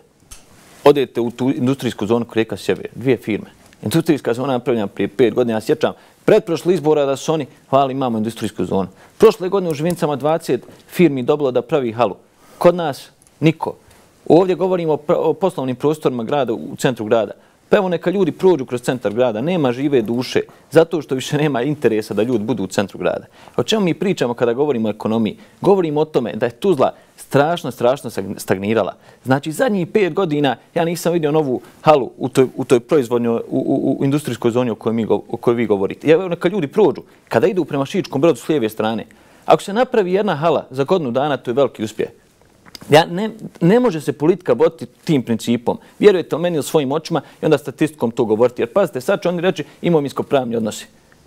odete u tu industrijsku zonu Krijeka Sjever, dvije firme. Industrijska zona je napravljena prije pet godina, ja sjećam, pretprošli izbora da su oni, hvala, imamo industrijsku zonu. Prošle godine u Živincama 20 firmi dobilo da pravi halu. Kod nas niko. Ovdje govorimo o poslovnim prostorima grada u centru grada. Pa evo neka ljudi prođu kroz centar grada, nema žive duše, zato što više nema interesa da ljudi budu u centru grada. O čemu mi pričamo kada govorimo o ekonomiji? Govorimo o tome da je Tuzla strašno, strašno stagnirala. Znači, zadnjih pet godina ja nisam vidio novu halu u toj, u toj proizvodnjoj, u, u, u industrijskoj zoni o kojoj, mi, o kojoj vi govorite. Evo neka ljudi prođu, kada idu prema Šičkom brodu s lijeve strane, ako se napravi jedna hala za godinu dana, to je veliki uspjeh. Ja, ne, ne može se politika voditi tim principom. Vjerujete li meni ili svojim očima i onda statistikom to govoriti. Jer pazite, sad će oni reći imovinsko-pravni odnosi.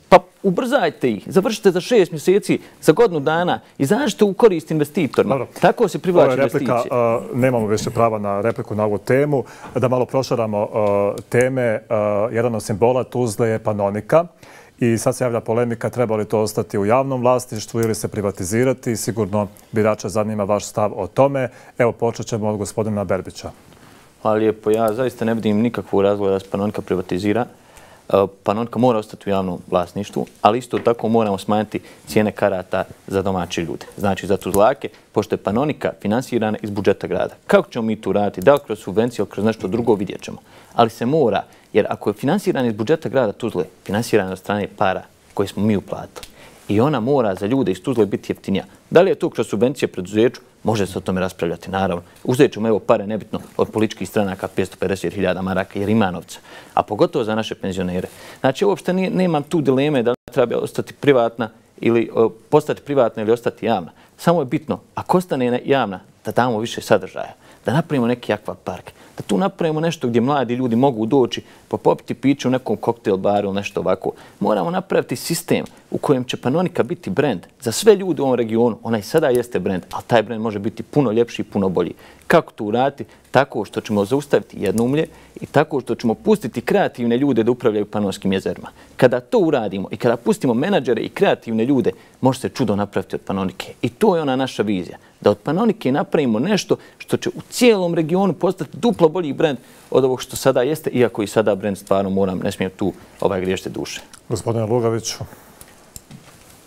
Pa ubrzajte ih, završite za šest mjeseci, za godinu dana i zađite u korist investitorima. Dobro. Tako se privlači investicije. Replika, uh, nemamo više prava na repliku na ovu temu. Da malo prošaramo uh, teme, uh, jedan od simbola Tuzle je panonika. I sad se javlja polemika treba li to ostati u javnom vlastištvu ili se privatizirati. Sigurno birača zanima vaš stav o tome. Evo počet ćemo od gospodina Berbića. Hvala lijepo. Ja zaista ne vidim nikakvu razloga da se Panonika privatizira. Eh, Panonka Panonika mora ostati u javnom vlasništvu, ali isto tako moramo smanjiti cijene karata za domaće ljude. Znači za tuzlake, pošto je Panonika finansirana iz budžeta grada. Kako ćemo mi tu raditi? Da li kroz subvencije ili kroz nešto drugo vidjet ćemo. Ali se mora Jer ako je finansirana iz budžeta grada Tuzle, finansirana od strane para koje smo mi uplatili, i ona mora za ljude iz Tuzle biti jeftinija. Da li je to kroz subvencije preduzeću? Može se o tome raspravljati, naravno. Uzet ćemo evo pare, nebitno, od političkih stranaka 550.000 maraka, jer ima novca. A pogotovo za naše penzionere. Znači, uopšte nemam tu dileme da treba ostati privatna ili postati privatna ili ostati javna. Samo je bitno, ako ostane javna, da damo više sadržaja. Da napravimo neki akvapark da tu napravimo nešto gdje mladi ljudi mogu doći pa popiti piće u nekom koktel baru ili nešto ovako. Moramo napraviti sistem u kojem će Panonika biti brend za sve ljude u ovom regionu. Ona i sada jeste brend, ali taj brend može biti puno ljepši i puno bolji. Kako to uraditi? Tako što ćemo zaustaviti jednoumlje i tako što ćemo pustiti kreativne ljude da upravljaju Panonskim jezerima. Kada to uradimo i kada pustimo menadžere i kreativne ljude, može se čudo napraviti od Panonike. I to je ona naša vizija. Da od Panonike napravimo nešto što će u cijelom regionu postati duplo bolji brend od ovog što sada jeste, iako i sada brend stvarno moram, ne smijem tu ovaj griješte duše. Gospodine Lugaviću.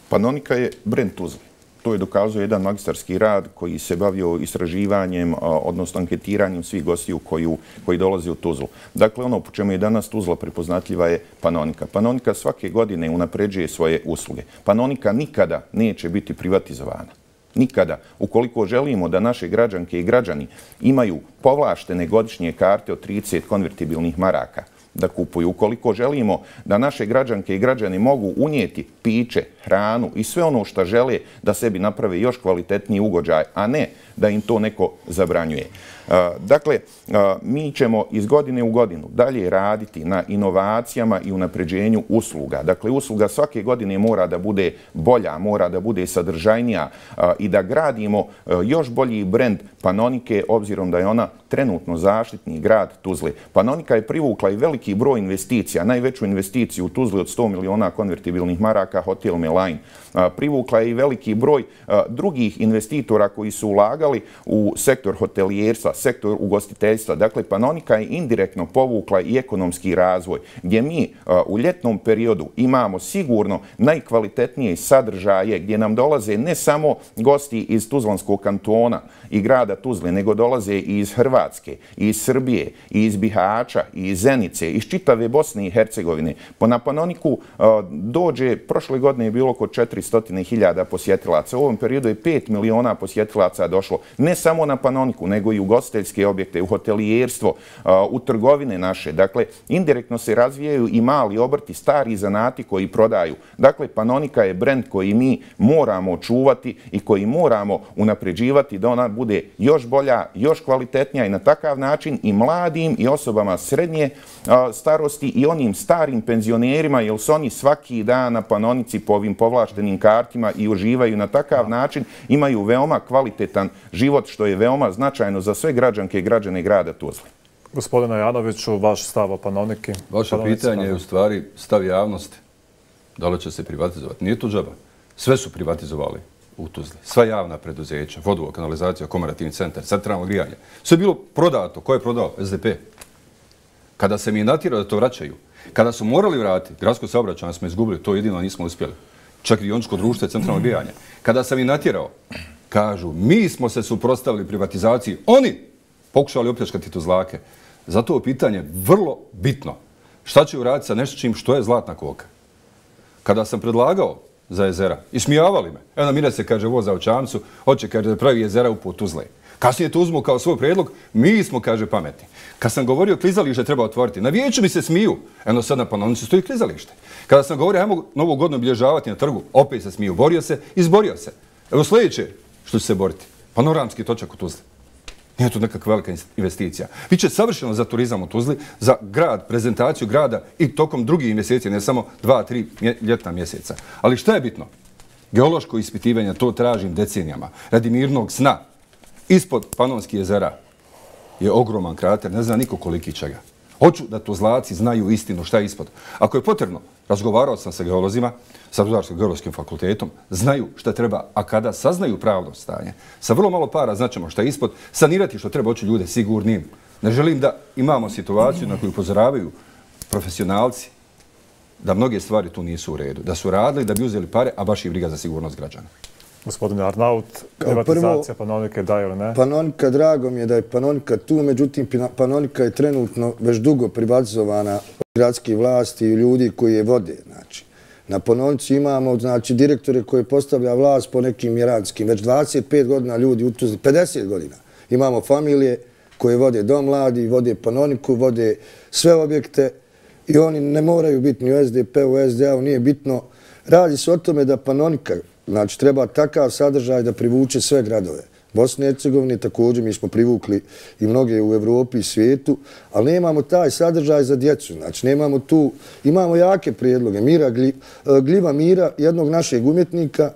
Panonika je brend Tuzli. To je dokazao jedan magistarski rad koji se bavio istraživanjem, odnosno anketiranjem svih gostiju koji dolaze u Tuzlu. Dakle, ono po čemu je danas Tuzla prepoznatljiva je Panonika. Panonika svake godine unapređuje svoje usluge. Panonika nikada neće biti privatizovana. Nikada. Ukoliko želimo da naše građanke i građani imaju povlaštene godišnje karte od 30 konvertibilnih maraka, da kupuju. Ukoliko želimo da naše građanke i građani mogu unijeti piće, hranu i sve ono što žele da sebi naprave još kvalitetniji ugođaj, a ne da im to neko zabranjuje. Dakle, mi ćemo iz godine u godinu dalje raditi na inovacijama i unapređenju usluga. Dakle, usluga svake godine mora da bude bolja, mora da bude sadržajnija i da gradimo još bolji brend Panonike, obzirom da je ona trenutno zaštitni grad Tuzle. Panonika je privukla i veliki broj investicija, najveću investiciju u Tuzli od 100 miliona konvertibilnih maraka, Hotel Melain, Privukla je i veliki broj drugih investitora koji su ulagali u sektor hotelijerstva, sektor ugostiteljstva. Dakle, Panonika je indirektno povukla i ekonomski razvoj, gdje mi u ljetnom periodu imamo sigurno najkvalitetnije sadržaje, gdje nam dolaze ne samo gosti iz Tuzlanskog kantona i grada Tuzle, nego dolaze i iz Hrvatske, i iz Srbije, i iz Bihača, i iz Zenice, iz čitave Bosne i Hercegovine. Po Napanoniku e, dođe, prošle godine je bilo oko 400.000 posjetilaca. U ovom periodu je 5 miliona posjetilaca došlo ne samo na Panoniku, nego i u gostiteljske objekte, u hotelijerstvo, e, u trgovine naše. Dakle, indirektno se razvijaju i mali obrti, stari zanati koji prodaju. Dakle, Panonika je brend koji mi moramo čuvati i koji moramo unapređivati da ona bude još bolja, još kvalitetnija i na takav način i mladim i osobama srednje e, starosti i onim starim penzionerima, jer su oni svaki dan na Panonici po ovim povlaštenim kartima i uživaju na takav način, imaju veoma kvalitetan život, što je veoma značajno za sve građanke i građane grada Tuzli. Gospodina Janoviću, vaš stav o Panoniki? Vaše pitanje je u stvari stav javnosti. Da li će se privatizovati? Nije to džaba. Sve su privatizovali u Tuzli. Sva javna preduzeća, vodovo, kanalizacija, komarativni centar, centralno grijanje. Sve je bilo prodato. Ko je prodao? SDP. Kada se mi je natirao da to vraćaju, kada su morali vratiti, gradsko saobraćanje smo izgubili, to jedino nismo uspjeli. Čak i Jončko društvo je centralno grijanje. Kada sam i natjerao, kažu, mi smo se suprostavili privatizaciji, oni pokušali opljačkati Tuzlake. Zato je pitanje vrlo bitno. Šta će uraditi sa nešto čim što je zlatna koka? Kada sam predlagao za jezera, ismijavali me. Evo Mira se kaže voza u čamcu, hoće kaže da pravi jezera u put Tuzle. Kasnije to uzmu kao svoj predlog, mi smo, kaže, pametni. Kad sam govorio klizalište treba otvoriti, na vijeću mi se smiju. Eno sad na panonici stoji klizalište. Kada sam govorio, ajmo novu godinu obilježavati na trgu, opet se smiju. Borio se, izborio se. Evo sljedeće, što će se boriti? Panoramski točak u Tuzli. Nije to nekakva velika investicija. Biće savršeno za turizam u Tuzli, za grad, prezentaciju grada i tokom drugih mjeseci, ne samo dva, tri ljetna mjeseca. Ali šta je bitno? Geološko ispitivanje, to tražim decenijama. Radi mirnog sna, ispod Panonskih jezera je ogroman krater, ne zna niko koliki čega. Hoću da to zlaci znaju istinu šta je ispod. Ako je potrebno, razgovarao sam sa geolozima, sa Rudarskim geologijskim fakultetom, znaju šta treba, a kada saznaju pravno stanje, sa vrlo malo para znaćemo šta je ispod, sanirati što treba hoću ljude sigurnim. Ne želim da imamo situaciju na koju upozoravaju profesionalci da mnoge stvari tu nisu u redu, da su radili da bi uzeli pare, a baš i briga za sigurnost građana. Gospodine Arnaut, privatizacija Panonike da ili ne? Panonika, drago mi je da je Panonika tu, međutim Panonika je trenutno već dugo privatizovana od gradskih vlasti i ljudi koji je vode. Znači, na Panonici imamo znači, direktore koje postavlja vlast po nekim mjeranskim. Već 25 godina ljudi utuzili, 50 godina. Imamo familije koje vode dom mladi, vode Panoniku, vode sve objekte i oni ne moraju biti ni u SDP, u SDA-u, nije bitno. Radi se o tome da Panonika, Znači, treba takav sadržaj da privuče sve gradove. Bosne i Hercegovine također, mi smo privukli i mnoge u Evropi i svijetu, ali nemamo taj sadržaj za djecu. Znači, nemamo tu, imamo jake prijedloge. Mira, e, gljiva Mira, jednog našeg umjetnika,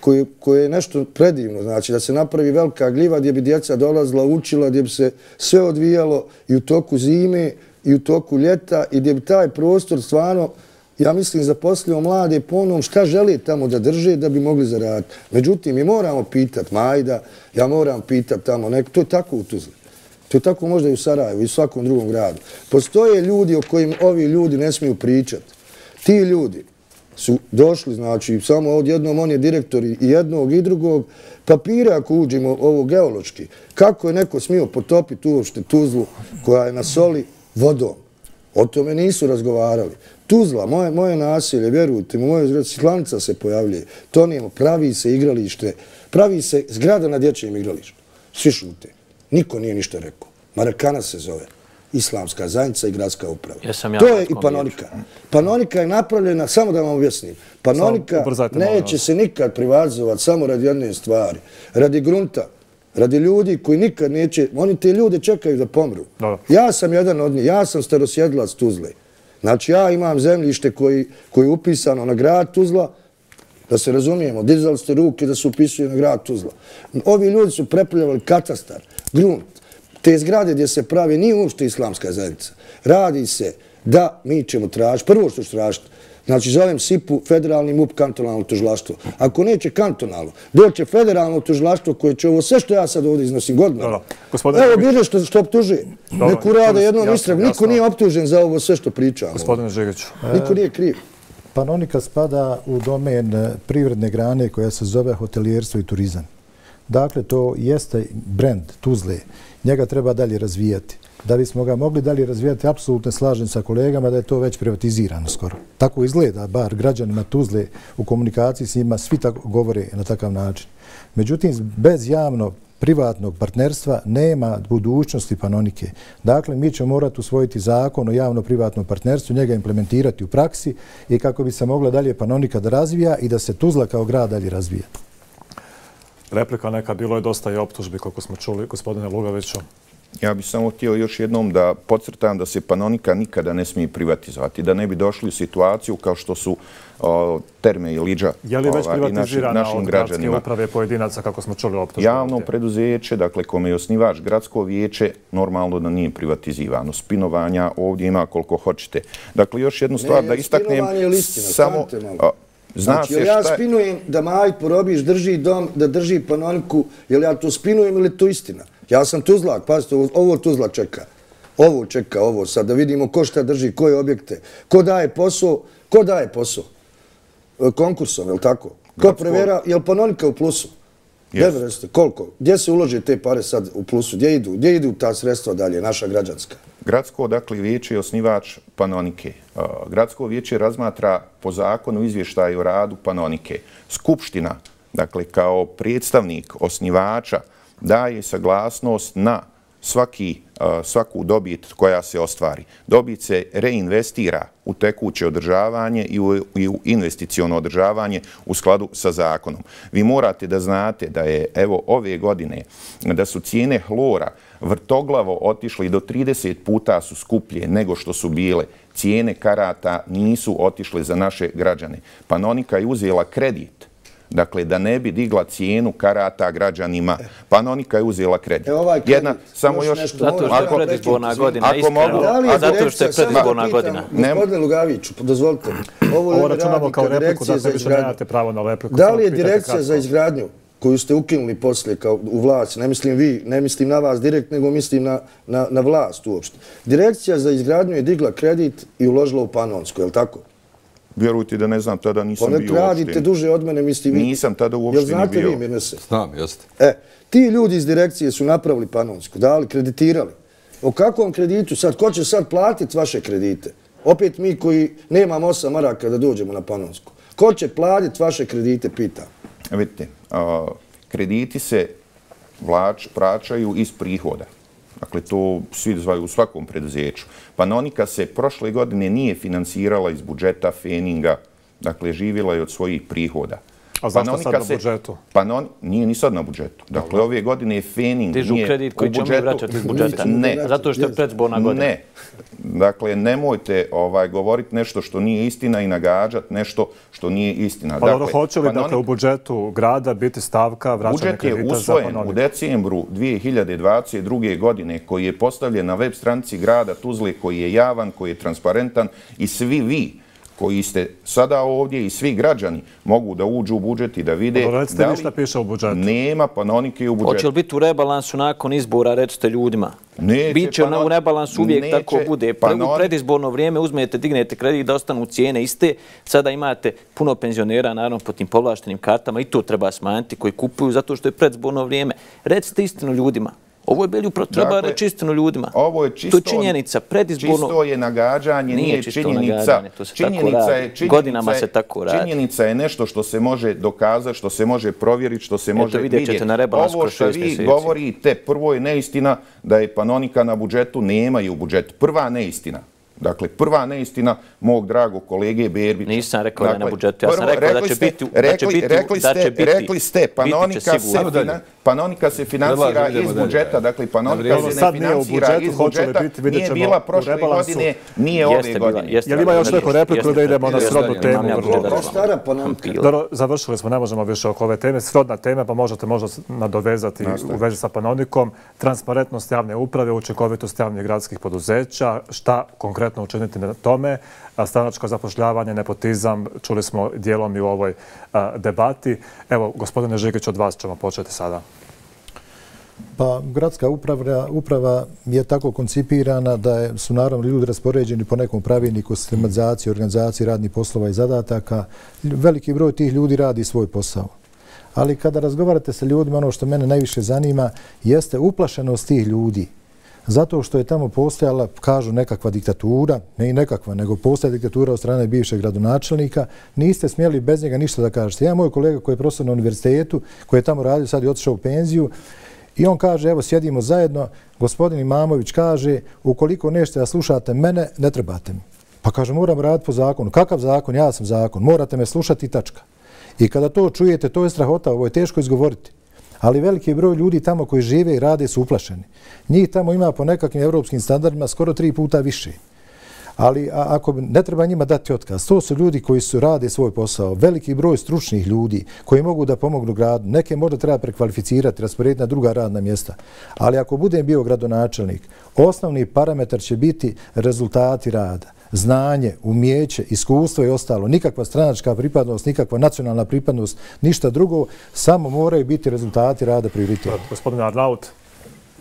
koji, koji je nešto predivno, znači da se napravi velika gljiva gdje bi djeca dolazila, učila, gdje bi se sve odvijalo i u toku zime i u toku ljeta i gdje bi taj prostor stvarno ja mislim, zaposlio mlade po onom šta žele tamo da drže da bi mogli zaraditi. Međutim, mi moramo pitat Majda, ja moram pitat tamo neko, to je tako u Tuzli. To je tako možda i u Sarajevu i u svakom drugom gradu. Postoje ljudi o kojim ovi ljudi ne smiju pričati. Ti ljudi su došli, znači samo odjednom on je direktor i jednog i drugog papira ako uđemo ovo geološki. Kako je neko smio potopiti uopšte Tuzlu koja je na soli vodom? O tome nisu razgovarali. Tuzla, moje, moje nasilje, vjerujte mi, moje slanica se pojavljuje. To nijemo, pravi se igralište, pravi se zgrada na dječjem igralištu. Svi šute. Niko nije ništa rekao. Marakana se zove islamska zajednica i gradska uprava. to je i panonika. Panonika je napravljena, samo da vam objasnim, panonika neće se nikad privazovati samo radi jedne stvari. Radi grunta, radi ljudi koji nikad neće, oni te ljude čekaju da pomru. Ja sam jedan od njih, ja sam starosjedlac Tuzle. Znači ja imam zemljište koji je upisano na grad Tuzla, da se razumijemo, dizali ste ruke da se upisuju na grad Tuzla. Ovi ljudi su prepravljavali katastar, grunt, te zgrade gdje se pravi nije uopšte islamska zajednica. Radi se da mi ćemo tražiti, prvo što ću tražiti, znači zovem SIP-u federalni MUP kantonalno tužilaštvo. Ako neće kantonalno, doće federalno tužilaštvo koje će ovo sve što ja sad ovdje iznosim godinama. Evo bih što, što optužuje. Neku rade jednom istragu. Niko nije optužen za ovo sve što pričamo. Gospodine Žigiću. Niko nije kriv. Panonika spada u domen privredne grane koja se zove hotelijerstvo i turizam. Dakle, to jeste brend Tuzle njega treba dalje razvijati. Da bismo ga mogli dalje razvijati, apsolutno slažem sa kolegama da je to već privatizirano skoro. Tako izgleda, bar građanima Tuzle u komunikaciji s njima svi tako govore na takav način. Međutim, bez javno privatnog partnerstva nema budućnosti panonike. Dakle, mi ćemo morati usvojiti zakon o javno-privatnom partnerstvu, njega implementirati u praksi i kako bi se mogla dalje panonika da razvija i da se Tuzla kao grad dalje razvija replika neka, bilo je dosta i optužbi, koliko smo čuli, gospodine Lugaviću. Ja bih samo htio još jednom da podcrtam da se Panonika nikada ne smije privatizovati, da ne bi došli u situaciju kao što su Terme i Liđa Je li već privatizirana od gradske uprave pojedinaca, kako smo čuli optužbe? Javno preduzeće, dakle, kome je osnivač gradsko vijeće, normalno da nije privatizivano. Spinovanja ovdje ima koliko hoćete. Dakle, još jednu stvar da istaknem. Ne, spinovanje je listina, Znači, jel ja spinujem da Majt Porobiš drži dom, da drži panoniku, jel ja to spinujem ili to istina? Ja sam tuzlak, pazite, ovo tuzlak čeka. Ovo čeka, ovo sad, da vidimo ko šta drži, koje objekte, ko daje posao, ko daje posao? E, konkursom, jel tako? Ko prevera, jel panonika u plusu? Yes. Koliko? Gdje se ulože te pare sad u plusu? Gdje idu? Gdje idu ta sredstva dalje, naša građanska? Gradsko, dakle, vijeće je osnivač Panonike. Gradsko vijeće razmatra po zakonu izvještaju o radu Panonike. Skupština, dakle, kao predstavnik osnivača, daje saglasnost na svaki, svaku dobit koja se ostvari. Dobit se reinvestira u tekuće održavanje i u, i u investicijono održavanje u skladu sa zakonom. Vi morate da znate da je evo ove godine da su cijene hlora vrtoglavo otišli do 30 puta su skuplje nego što su bile. Cijene karata nisu otišle za naše građane. Panonika je uzela kredit Dakle, da ne bi digla cijenu karata građanima. Panonika je uzela kredit. E, ovaj kredit, Jedna, samo još... Zato što je predizborna godina, iskreno. A zato što je predizborna godina. Gospodine Lugaviću, dozvolite mi. Ovo računamo kao repliku, da se više nemate pravo na repliku. Da li je direkcija za izgradnju koju ste ukinuli poslije kao u vlast, ne mislim vi, ne mislim na vas direkt, nego mislim na, na, na vlast uopšte. Direkcija za izgradnju je digla kredit i uložila u Panonsku, je li tako? Vjerujte da ne znam, tada nisam bio uopšte. Pa ne radite duže od mene, mislim. Nisam tada uopšte ni bio. Jel znate vi, Mirnese? Znam, jeste. E, ti ljudi iz direkcije su napravili Panonsku, dali, kreditirali. O kakvom kreditu sad? Ko će sad platiti vaše kredite? Opet mi koji nemamo osam maraka da dođemo na Panonsku. Ko će platiti vaše kredite, pita. Vidite, krediti se vlač, praćaju iz prihoda. Dakle, to svi zvaju u svakom preduzeću. Panonika se prošle godine nije finansirala iz budžeta Feninga, dakle, živjela je od svojih prihoda. A zašto sad na budžetu? Panon, nije ni sad na budžetu. Dakle, ove godine je Fening Dižu nije kredit koji ćemo mi vraćati iz budžeta. Ne. Zato što je predzborna godina. Ne. Dakle, nemojte ovaj, govoriti nešto što nije istina i nagađati nešto što nije istina. Pa dakle, hoće li panonik... dakle, u budžetu grada biti stavka vraćanja kredita za? Budžet je usvojen u decembru 2022. godine koji je postavljen na web stranici grada Tuzle koji je javan, koji je transparentan i svi vi koji ste sada ovdje i svi građani mogu da uđu u budžet i da vide da li ništa piše u budžetu. nema panonike u budžetu. Hoće li biti u rebalansu nakon izbora, recite ljudima? Neće, Biće u rebalansu uvijek neće, tako bude. U predizborno vrijeme uzmete, dignete kredit da ostanu cijene iste. Sada imate puno penzionera, naravno, po tim povlaštenim kartama i to treba smanjiti koji kupuju zato što je predizborno vrijeme. Recite istinu ljudima. Ovo je belju treba dakle, reći istinu ljudima. Ovo je čisto, to je činjenica, predizborno... Čisto je nagađanje, nije, nije činjenica. Nagađanje, to se činjenica tako je, činjenica Godinama se tako radi. Činjenica je nešto što se može dokazati, što se može provjeriti, što se može vidjeti. Eto vidjet ćete na rebalans Ovo što vi govorite, prvo je neistina da je panonika na budžetu, nemaju budžet. Prva neistina. Dakle, prva neistina mog dragog kolege Berbića. Nisam rekao da je na dakle, budžetu, ja sam rekao da će biti... Rekli ste, panonika se, panonika se finansira iz budžeta, dakle, panonika se ne finansira iz budžeta, nije bila prošle godine, nije ove godine. Je li ima još neko repliku da idemo na srodnu temu? Dobro, završili smo, ne možemo više oko ove teme. Srodna tema, pa možete možda nadovezati u vezi sa panonikom. Transparentnost javne uprave, učinkovitost javnih gradskih poduzeća, šta konkretno konkretno učiniti na tome. Stanačko zapošljavanje, nepotizam, čuli smo dijelom i u ovoj debati. Evo, gospodine Žigić, od vas ćemo početi sada. Pa, gradska uprava, uprava je tako koncipirana da su naravno ljudi raspoređeni po nekom pravilniku sistematizacije, organizacije radnih poslova i zadataka. Veliki broj tih ljudi radi svoj posao. Ali kada razgovarate sa ljudima, ono što mene najviše zanima jeste uplašenost tih ljudi zato što je tamo postojala, kažu, nekakva diktatura, ne i nekakva, nego postoja diktatura od strane bivšeg gradonačelnika, niste smjeli bez njega ništa da kažete. Ja moj kolega koji je profesor na univerzitetu, koji je tamo radio, sad je otišao u penziju, i on kaže, evo, sjedimo zajedno, gospodin Imamović kaže, ukoliko nešto da slušate mene, ne trebate mi. Pa kaže, moram raditi po zakonu. Kakav zakon? Ja sam zakon. Morate me slušati i tačka. I kada to čujete, to je strahota, ovo je teško izgovoriti ali veliki broj ljudi tamo koji žive i rade su uplašeni. Njih tamo ima po nekakvim evropskim standardima skoro tri puta više. Ali ako ne treba njima dati otkaz, to su ljudi koji su rade svoj posao, veliki broj stručnih ljudi koji mogu da pomognu gradu, neke možda treba prekvalificirati, rasporediti na druga radna mjesta. Ali ako budem bio gradonačelnik, osnovni parametar će biti rezultati rada znanje, umjeće, iskustvo i ostalo, nikakva stranačka pripadnost, nikakva nacionalna pripadnost, ništa drugo, samo moraju biti rezultati rada prioritet. Gospodin Arnaut.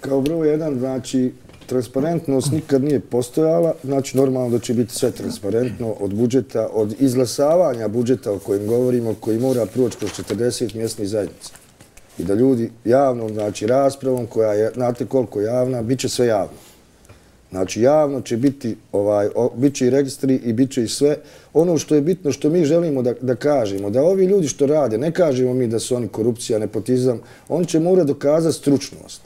Kao broj jedan, znači, transparentnost nikad nije postojala, znači normalno da će biti sve transparentno od budžeta, od izglasavanja budžeta o kojem govorimo, koji mora proći kroz 40 mjesnih zajednica. I da ljudi javnom, znači raspravom koja je, znate koliko javna, bit će sve javno. Znači, javno će biti, ovaj, bit će i registri i bit će i sve. Ono što je bitno, što mi želimo da, da kažemo, da ovi ljudi što rade, ne kažemo mi da su oni korupcija, nepotizam, oni će mora dokazati stručnost.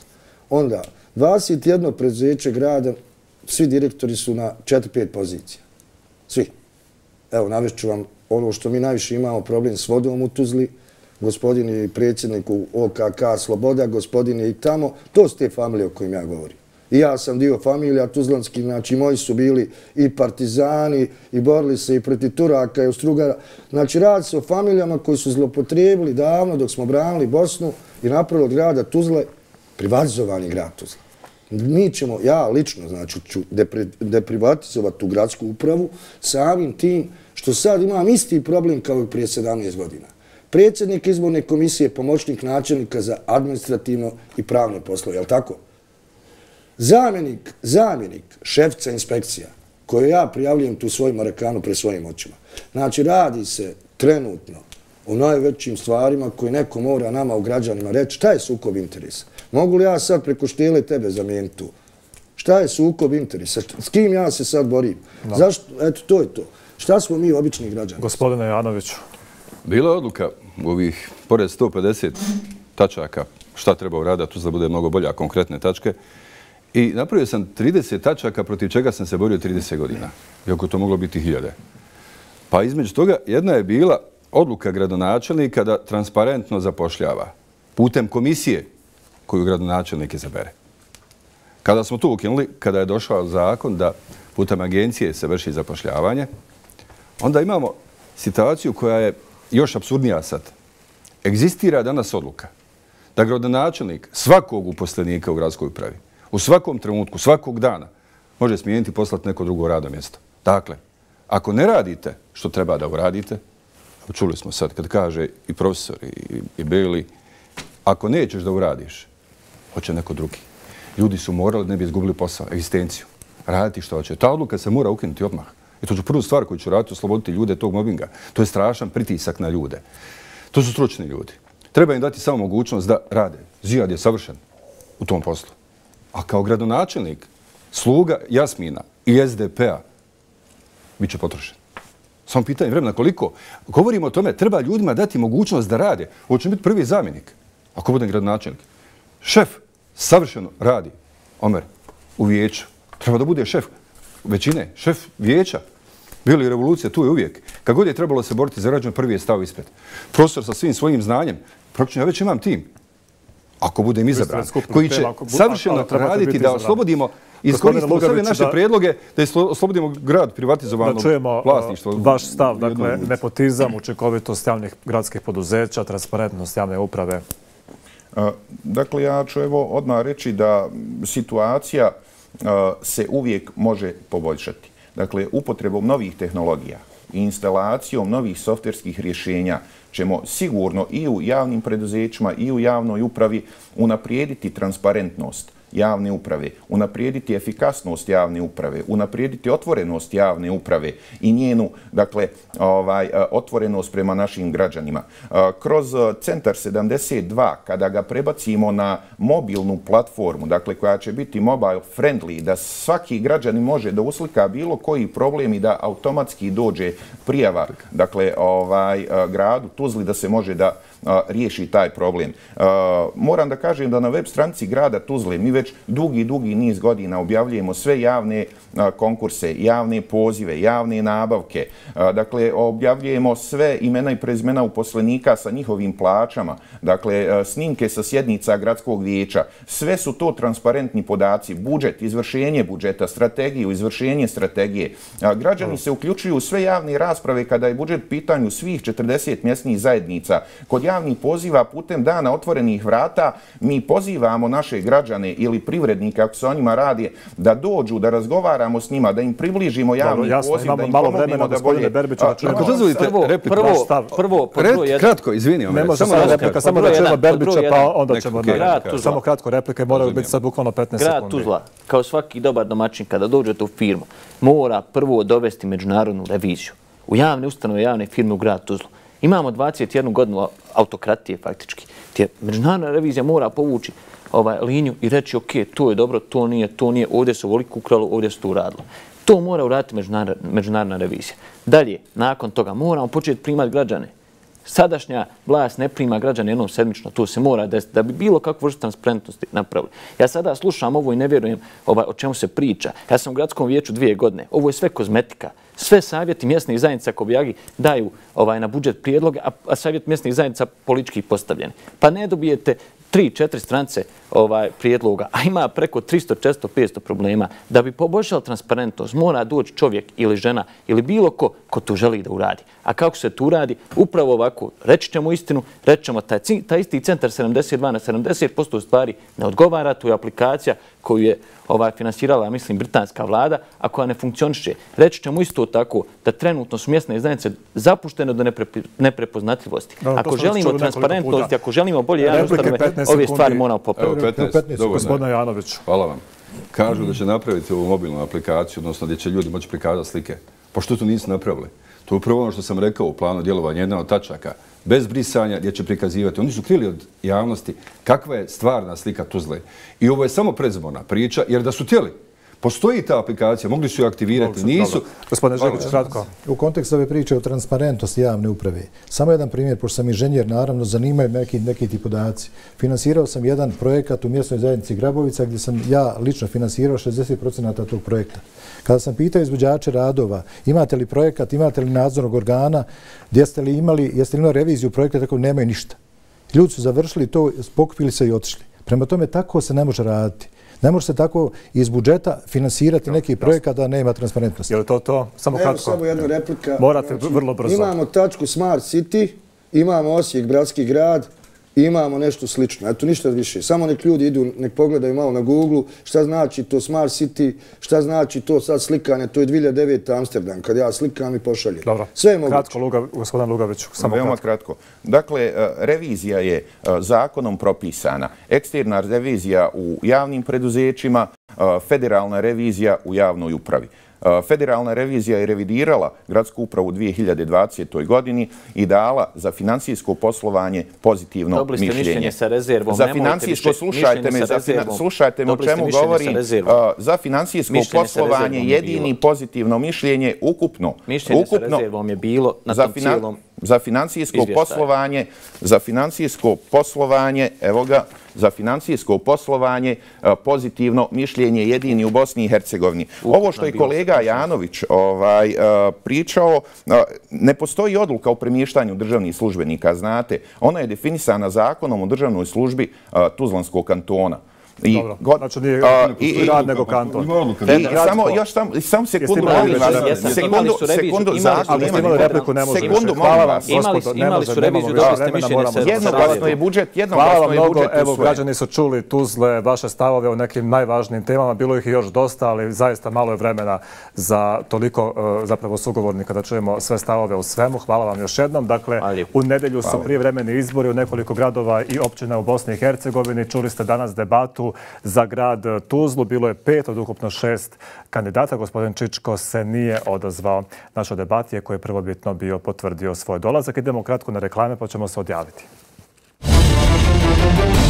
Onda, 21 predzeće grada, svi direktori su na 4-5 pozicija. Svi. Evo, navješću vam ono što mi najviše imamo problem s vodom u Tuzli, gospodin i predsjednik u OKK Sloboda, gospodin je i tamo, to su te familije o kojim ja govorim. I ja sam dio familija Tuzlanski, znači moji su bili i partizani i borili se i proti Turaka i Ostrugara. Znači radi se o familijama koji su zlopotrijebili davno dok smo branili Bosnu i napravili od grada Tuzle privatizovani grad Tuzla. Mi ćemo, ja lično, znači, ću deprivatizovati tu gradsku upravu samim tim što sad imam isti problem kao i prije 17 godina. Predsjednik izborne komisije, pomoćnik načelnika za administrativno i pravne poslove, je li tako? Zamjenik, zamjenik šefca inspekcija, koju ja prijavljujem tu svojim marakanu pre svojim očima. Znači, radi se trenutno o najvećim stvarima koje neko mora nama u građanima reći. Šta je sukob interesa? Mogu li ja sad preko štele tebe zamijeniti tu? Šta je sukob interesa? S kim ja se sad borim? Zašto? Eto, to je to. Šta smo mi obični građani? Gospodine Janoviću. Bila je odluka u ovih, pored 150 tačaka, šta treba uraditi, tu da bude mnogo bolja konkretne tačke, I napravio sam 30 tačaka protiv čega sam se borio 30 godina. Iako to moglo biti hiljade. Pa između toga jedna je bila odluka gradonačelnika da transparentno zapošljava putem komisije koju gradonačelnik izabere. Kada smo to ukinuli, kada je došao zakon da putem agencije se vrši zapošljavanje, onda imamo situaciju koja je još absurdnija sad. Egzistira danas odluka da gradonačelnik svakog uposlenika u gradskoj upravi u svakom trenutku, svakog dana, može smijeniti i poslati neko drugo rado mjesto. Dakle, Ako ne radite što treba da uradite, čuli smo sad kad kaže i profesor i, i Beli, ako nećeš da uradiš, hoće neko drugi. Ljudi su morali, da ne bi izgubili posao, egzistenciju, raditi što hoće. Ta odluka se mora ukinuti odmah. I to ću prvu stvar koju ću raditi, osloboditi ljude tog mobinga. To je strašan pritisak na ljude. To su stručni ljudi. Treba im dati samo mogućnost da rade. Zijad je savršen u tom poslu. A kao gradonačelnik, sluga Jasmina i SDP-a bit će potrošen. Samo pitanje vremena koliko. Govorimo o tome, treba ljudima dati mogućnost da rade. Ovo će biti prvi zamjenik, ako budem gradonačelnik. Šef savršeno radi, Omer, u vijeću. Treba da bude šef većine, šef vijeća. Bili revolucija, tu je uvijek. Kad god je trebalo se boriti za rađan, prvi je stao ispred. Profesor sa svim svojim znanjem, praktično ja već imam tim, ako budem izabran, koji će savršeno raditi da oslobodimo iskoristimo sve naše predloge da oslobodimo grad privatizovanog vlasništva. Da čujemo vaš stav, dakle, nepotizam, učinkovitost javnih gradskih poduzeća, transparentnost javne uprave. Dakle, ja ću evo odmah reći da situacija se uvijek može poboljšati. Dakle, upotrebom novih tehnologija i instalacijom novih softverskih rješenja ćemo sigurno i u javnim preduzećima i u javnoj upravi unaprijediti transparentnost javne uprave, unaprijediti efikasnost javne uprave, unaprijediti otvorenost javne uprave i njenu, dakle, ovaj, e, otvorenost prema našim građanima. E, kroz e, Centar 72, kada ga prebacimo na mobilnu platformu, dakle, koja će biti mobile friendly, da svaki građani može da uslika bilo koji problem i da automatski dođe prijava, dakle, ovaj, gradu Tuzli, da se može da riješi taj problem. Moram da kažem da na web stranici grada Tuzle mi već dugi, dugi niz godina objavljujemo sve javne konkurse, javne pozive, javne nabavke. Dakle, objavljujemo sve imena i prezmena uposlenika sa njihovim plaćama, dakle, snimke sa sjednica gradskog vijeća. Sve su to transparentni podaci. Budžet, izvršenje budžeta, strategiju, izvršenje strategije. Građani se uključuju u sve javne rasprave kada je budžet pitanju svih 40 mjesnih zajednica. Kod javnih poziva putem dana otvorenih vrata mi pozivamo naše građane ili privrednike, ako se o njima radi, da dođu, da razgovaramo s njima, da im približimo javni poziv, da im pomognemo da bolje... Ako dozvolite repliku, prvo, prvo, prvo, kratko, izvini, samo replika, samo da čujemo Berbića, pa onda ćemo... Samo kratko replike, moraju biti sad bukvalno 15 sekundi. Grad Tuzla, kao svaki dobar domaćin, kada dođete u firmu, mora prvo dovesti međunarodnu reviziju. U javne ustanove, javne firme u grad Tuzlu. Imamo 21 godinu autokratije faktički. Tije, međunarodna revizija mora povući ovaj liniju i reći ok, to je dobro, to nije, to nije, ovdje se ovoliko ukralo, ovdje se to uradilo. To mora uraditi međunarodna, međunarodna revizija. Dalje, nakon toga, moramo početi primati građane. Sadašnja vlast ne prima građane jednom sedmično, to se mora desiti, da bi bilo kakvu vrstu transparentnosti napravili. Ja sada slušam ovo i ne vjerujem ovaj, o čemu se priča. Ja sam u gradskom vijeću dvije godine. Ovo je sve kozmetika sve savjeti mjesnih zajednica Kobijagi daju ovaj na budžet prijedloge, a, a savjet mjesnih zajednica politički postavljeni. Pa ne dobijete tri, četiri strance ovaj prijedloga, a ima preko 300, 400, 500 problema. Da bi poboljšao transparentnost, mora doći čovjek ili žena ili bilo ko ko to želi da uradi. A kako se to uradi? Upravo ovako, reći ćemo istinu, reći ćemo taj, taj isti centar 72 na 70% stvari ne odgovara, tu je aplikacija koju je ovaj, finansirala, mislim, britanska vlada, a koja ne funkcioniše. Reći ćemo isto tako da trenutno su mjesne zajednice zapuštene do neprepoznatljivosti. Ako želimo transparentnost, ako želimo bolje javne ustanove, ove stvari moramo popraviti. Evo, 15, Gospodina Janović. Hvala vam. Kažu da će napraviti ovu mobilnu aplikaciju, odnosno da će ljudi moći prikazati slike. Pa što to nisu napravili? To je upravo ono što sam rekao u planu djelovanja, jedna od tačaka bez brisanja gdje će prikazivati. Oni su krili od javnosti kakva je stvarna slika Tuzle. I ovo je samo predzborna priča, jer da su tijeli, Postoji ta aplikacija, mogli su ju aktivirati, nisu... Gospodine Žeković, kratko. U kontekstu ove priče o transparentnosti javne uprave, samo jedan primjer, pošto sam inženjer, naravno, zanimaju neki, neki ti podaci. Finansirao sam jedan projekat u mjesnoj zajednici Grabovica, gdje sam ja lično finansirao 60% tog projekta. Kada sam pitao izvođače radova, imate li projekat, imate li nadzornog organa, gdje ste li imali, jeste li imali reviziju projekta, tako nemaju ništa. Ljudi su završili to, pokupili se i otišli. Prema tome, tako se ne može raditi. Ne može se tako iz budžeta finansirati neki projekat da nema transparentnosti. Je li to to? Samo kratko. Evo samo jedna replika. Morate znači, vrlo brzo. Imamo tačku Smart City, imamo Osijek, Bratski grad, imamo nešto slično. Eto, ništa više. Samo nek ljudi idu, nek pogledaju malo na Google šta znači to Smart City, šta znači to sad slikanje, to je 2009. Amsterdam, kad ja slikam i pošaljem. Dobro. Sve je moguće. Kratko, Luga, gospodin Lugavić, samo Veoma kratko. kratko. Dakle, e, revizija je e, zakonom propisana. Eksterna revizija u javnim preduzećima, e, federalna revizija u javnoj upravi. Federalna revizija je revidirala gradsku upravu u 2020. godini i dala za financijsko poslovanje pozitivno Dobili ste mišljenje. mišljenje sa rezervom, Za financijsko, slušajte mišljenje me, za slušajte o čemu mišljenje govori. Za financijsko Mišljenje poslovanje je jedini pozitivno mišljenje ukupno. Mišljenje sa rezervom je bilo na tom cijelom za financijsko izvještaju. poslovanje, za financijsko poslovanje, evo ga, za financijsko poslovanje e, pozitivno mišljenje jedini u Bosni i Hercegovini. Ovo što je kolega Janović ovaj, e, pričao, e, ne postoji odluka o premještanju državnih službenika, znate. Ona je definisana zakonom o državnoj službi Tuzlanskog kantona. I Dobro, znači nije a, ne i- i- rad nego kanton. I samo, još sam, samo sekundu, imali molim reviziju? vas. Jesam, Sekundu, imali su reviziju, sekundu, imali su zakon imali reviziju. repliku, ne može Sekundu, više. molim Hvala vam, vas. Imali- gospodo, ne imali su reviziju, ste mišljenje moramo sa završiti. Jednoglasno je budžet, jednoglasno je mnogo, budžet evo, građani su čuli Tuzle, vaše stavove o nekim najvažnijim temama, bilo ih i još dosta, ali zaista malo je vremena za toliko e, zapravo sugovornika da čujemo sve stavove u svemu. Hvala vam još jednom. Dakle, u nedelju su prijevremeni izbori u nekoliko gradova i općina u Bosni i Hercegovini. Čuli ste danas debatu za grad Tuzlu. Bilo je pet od ukupno šest kandidata. Gospodin Čičko se nije odazvao našoj debatije koji je prvobitno bio potvrdio svoj dolazak. Idemo kratko na reklame pa ćemo se odjaviti. Muzika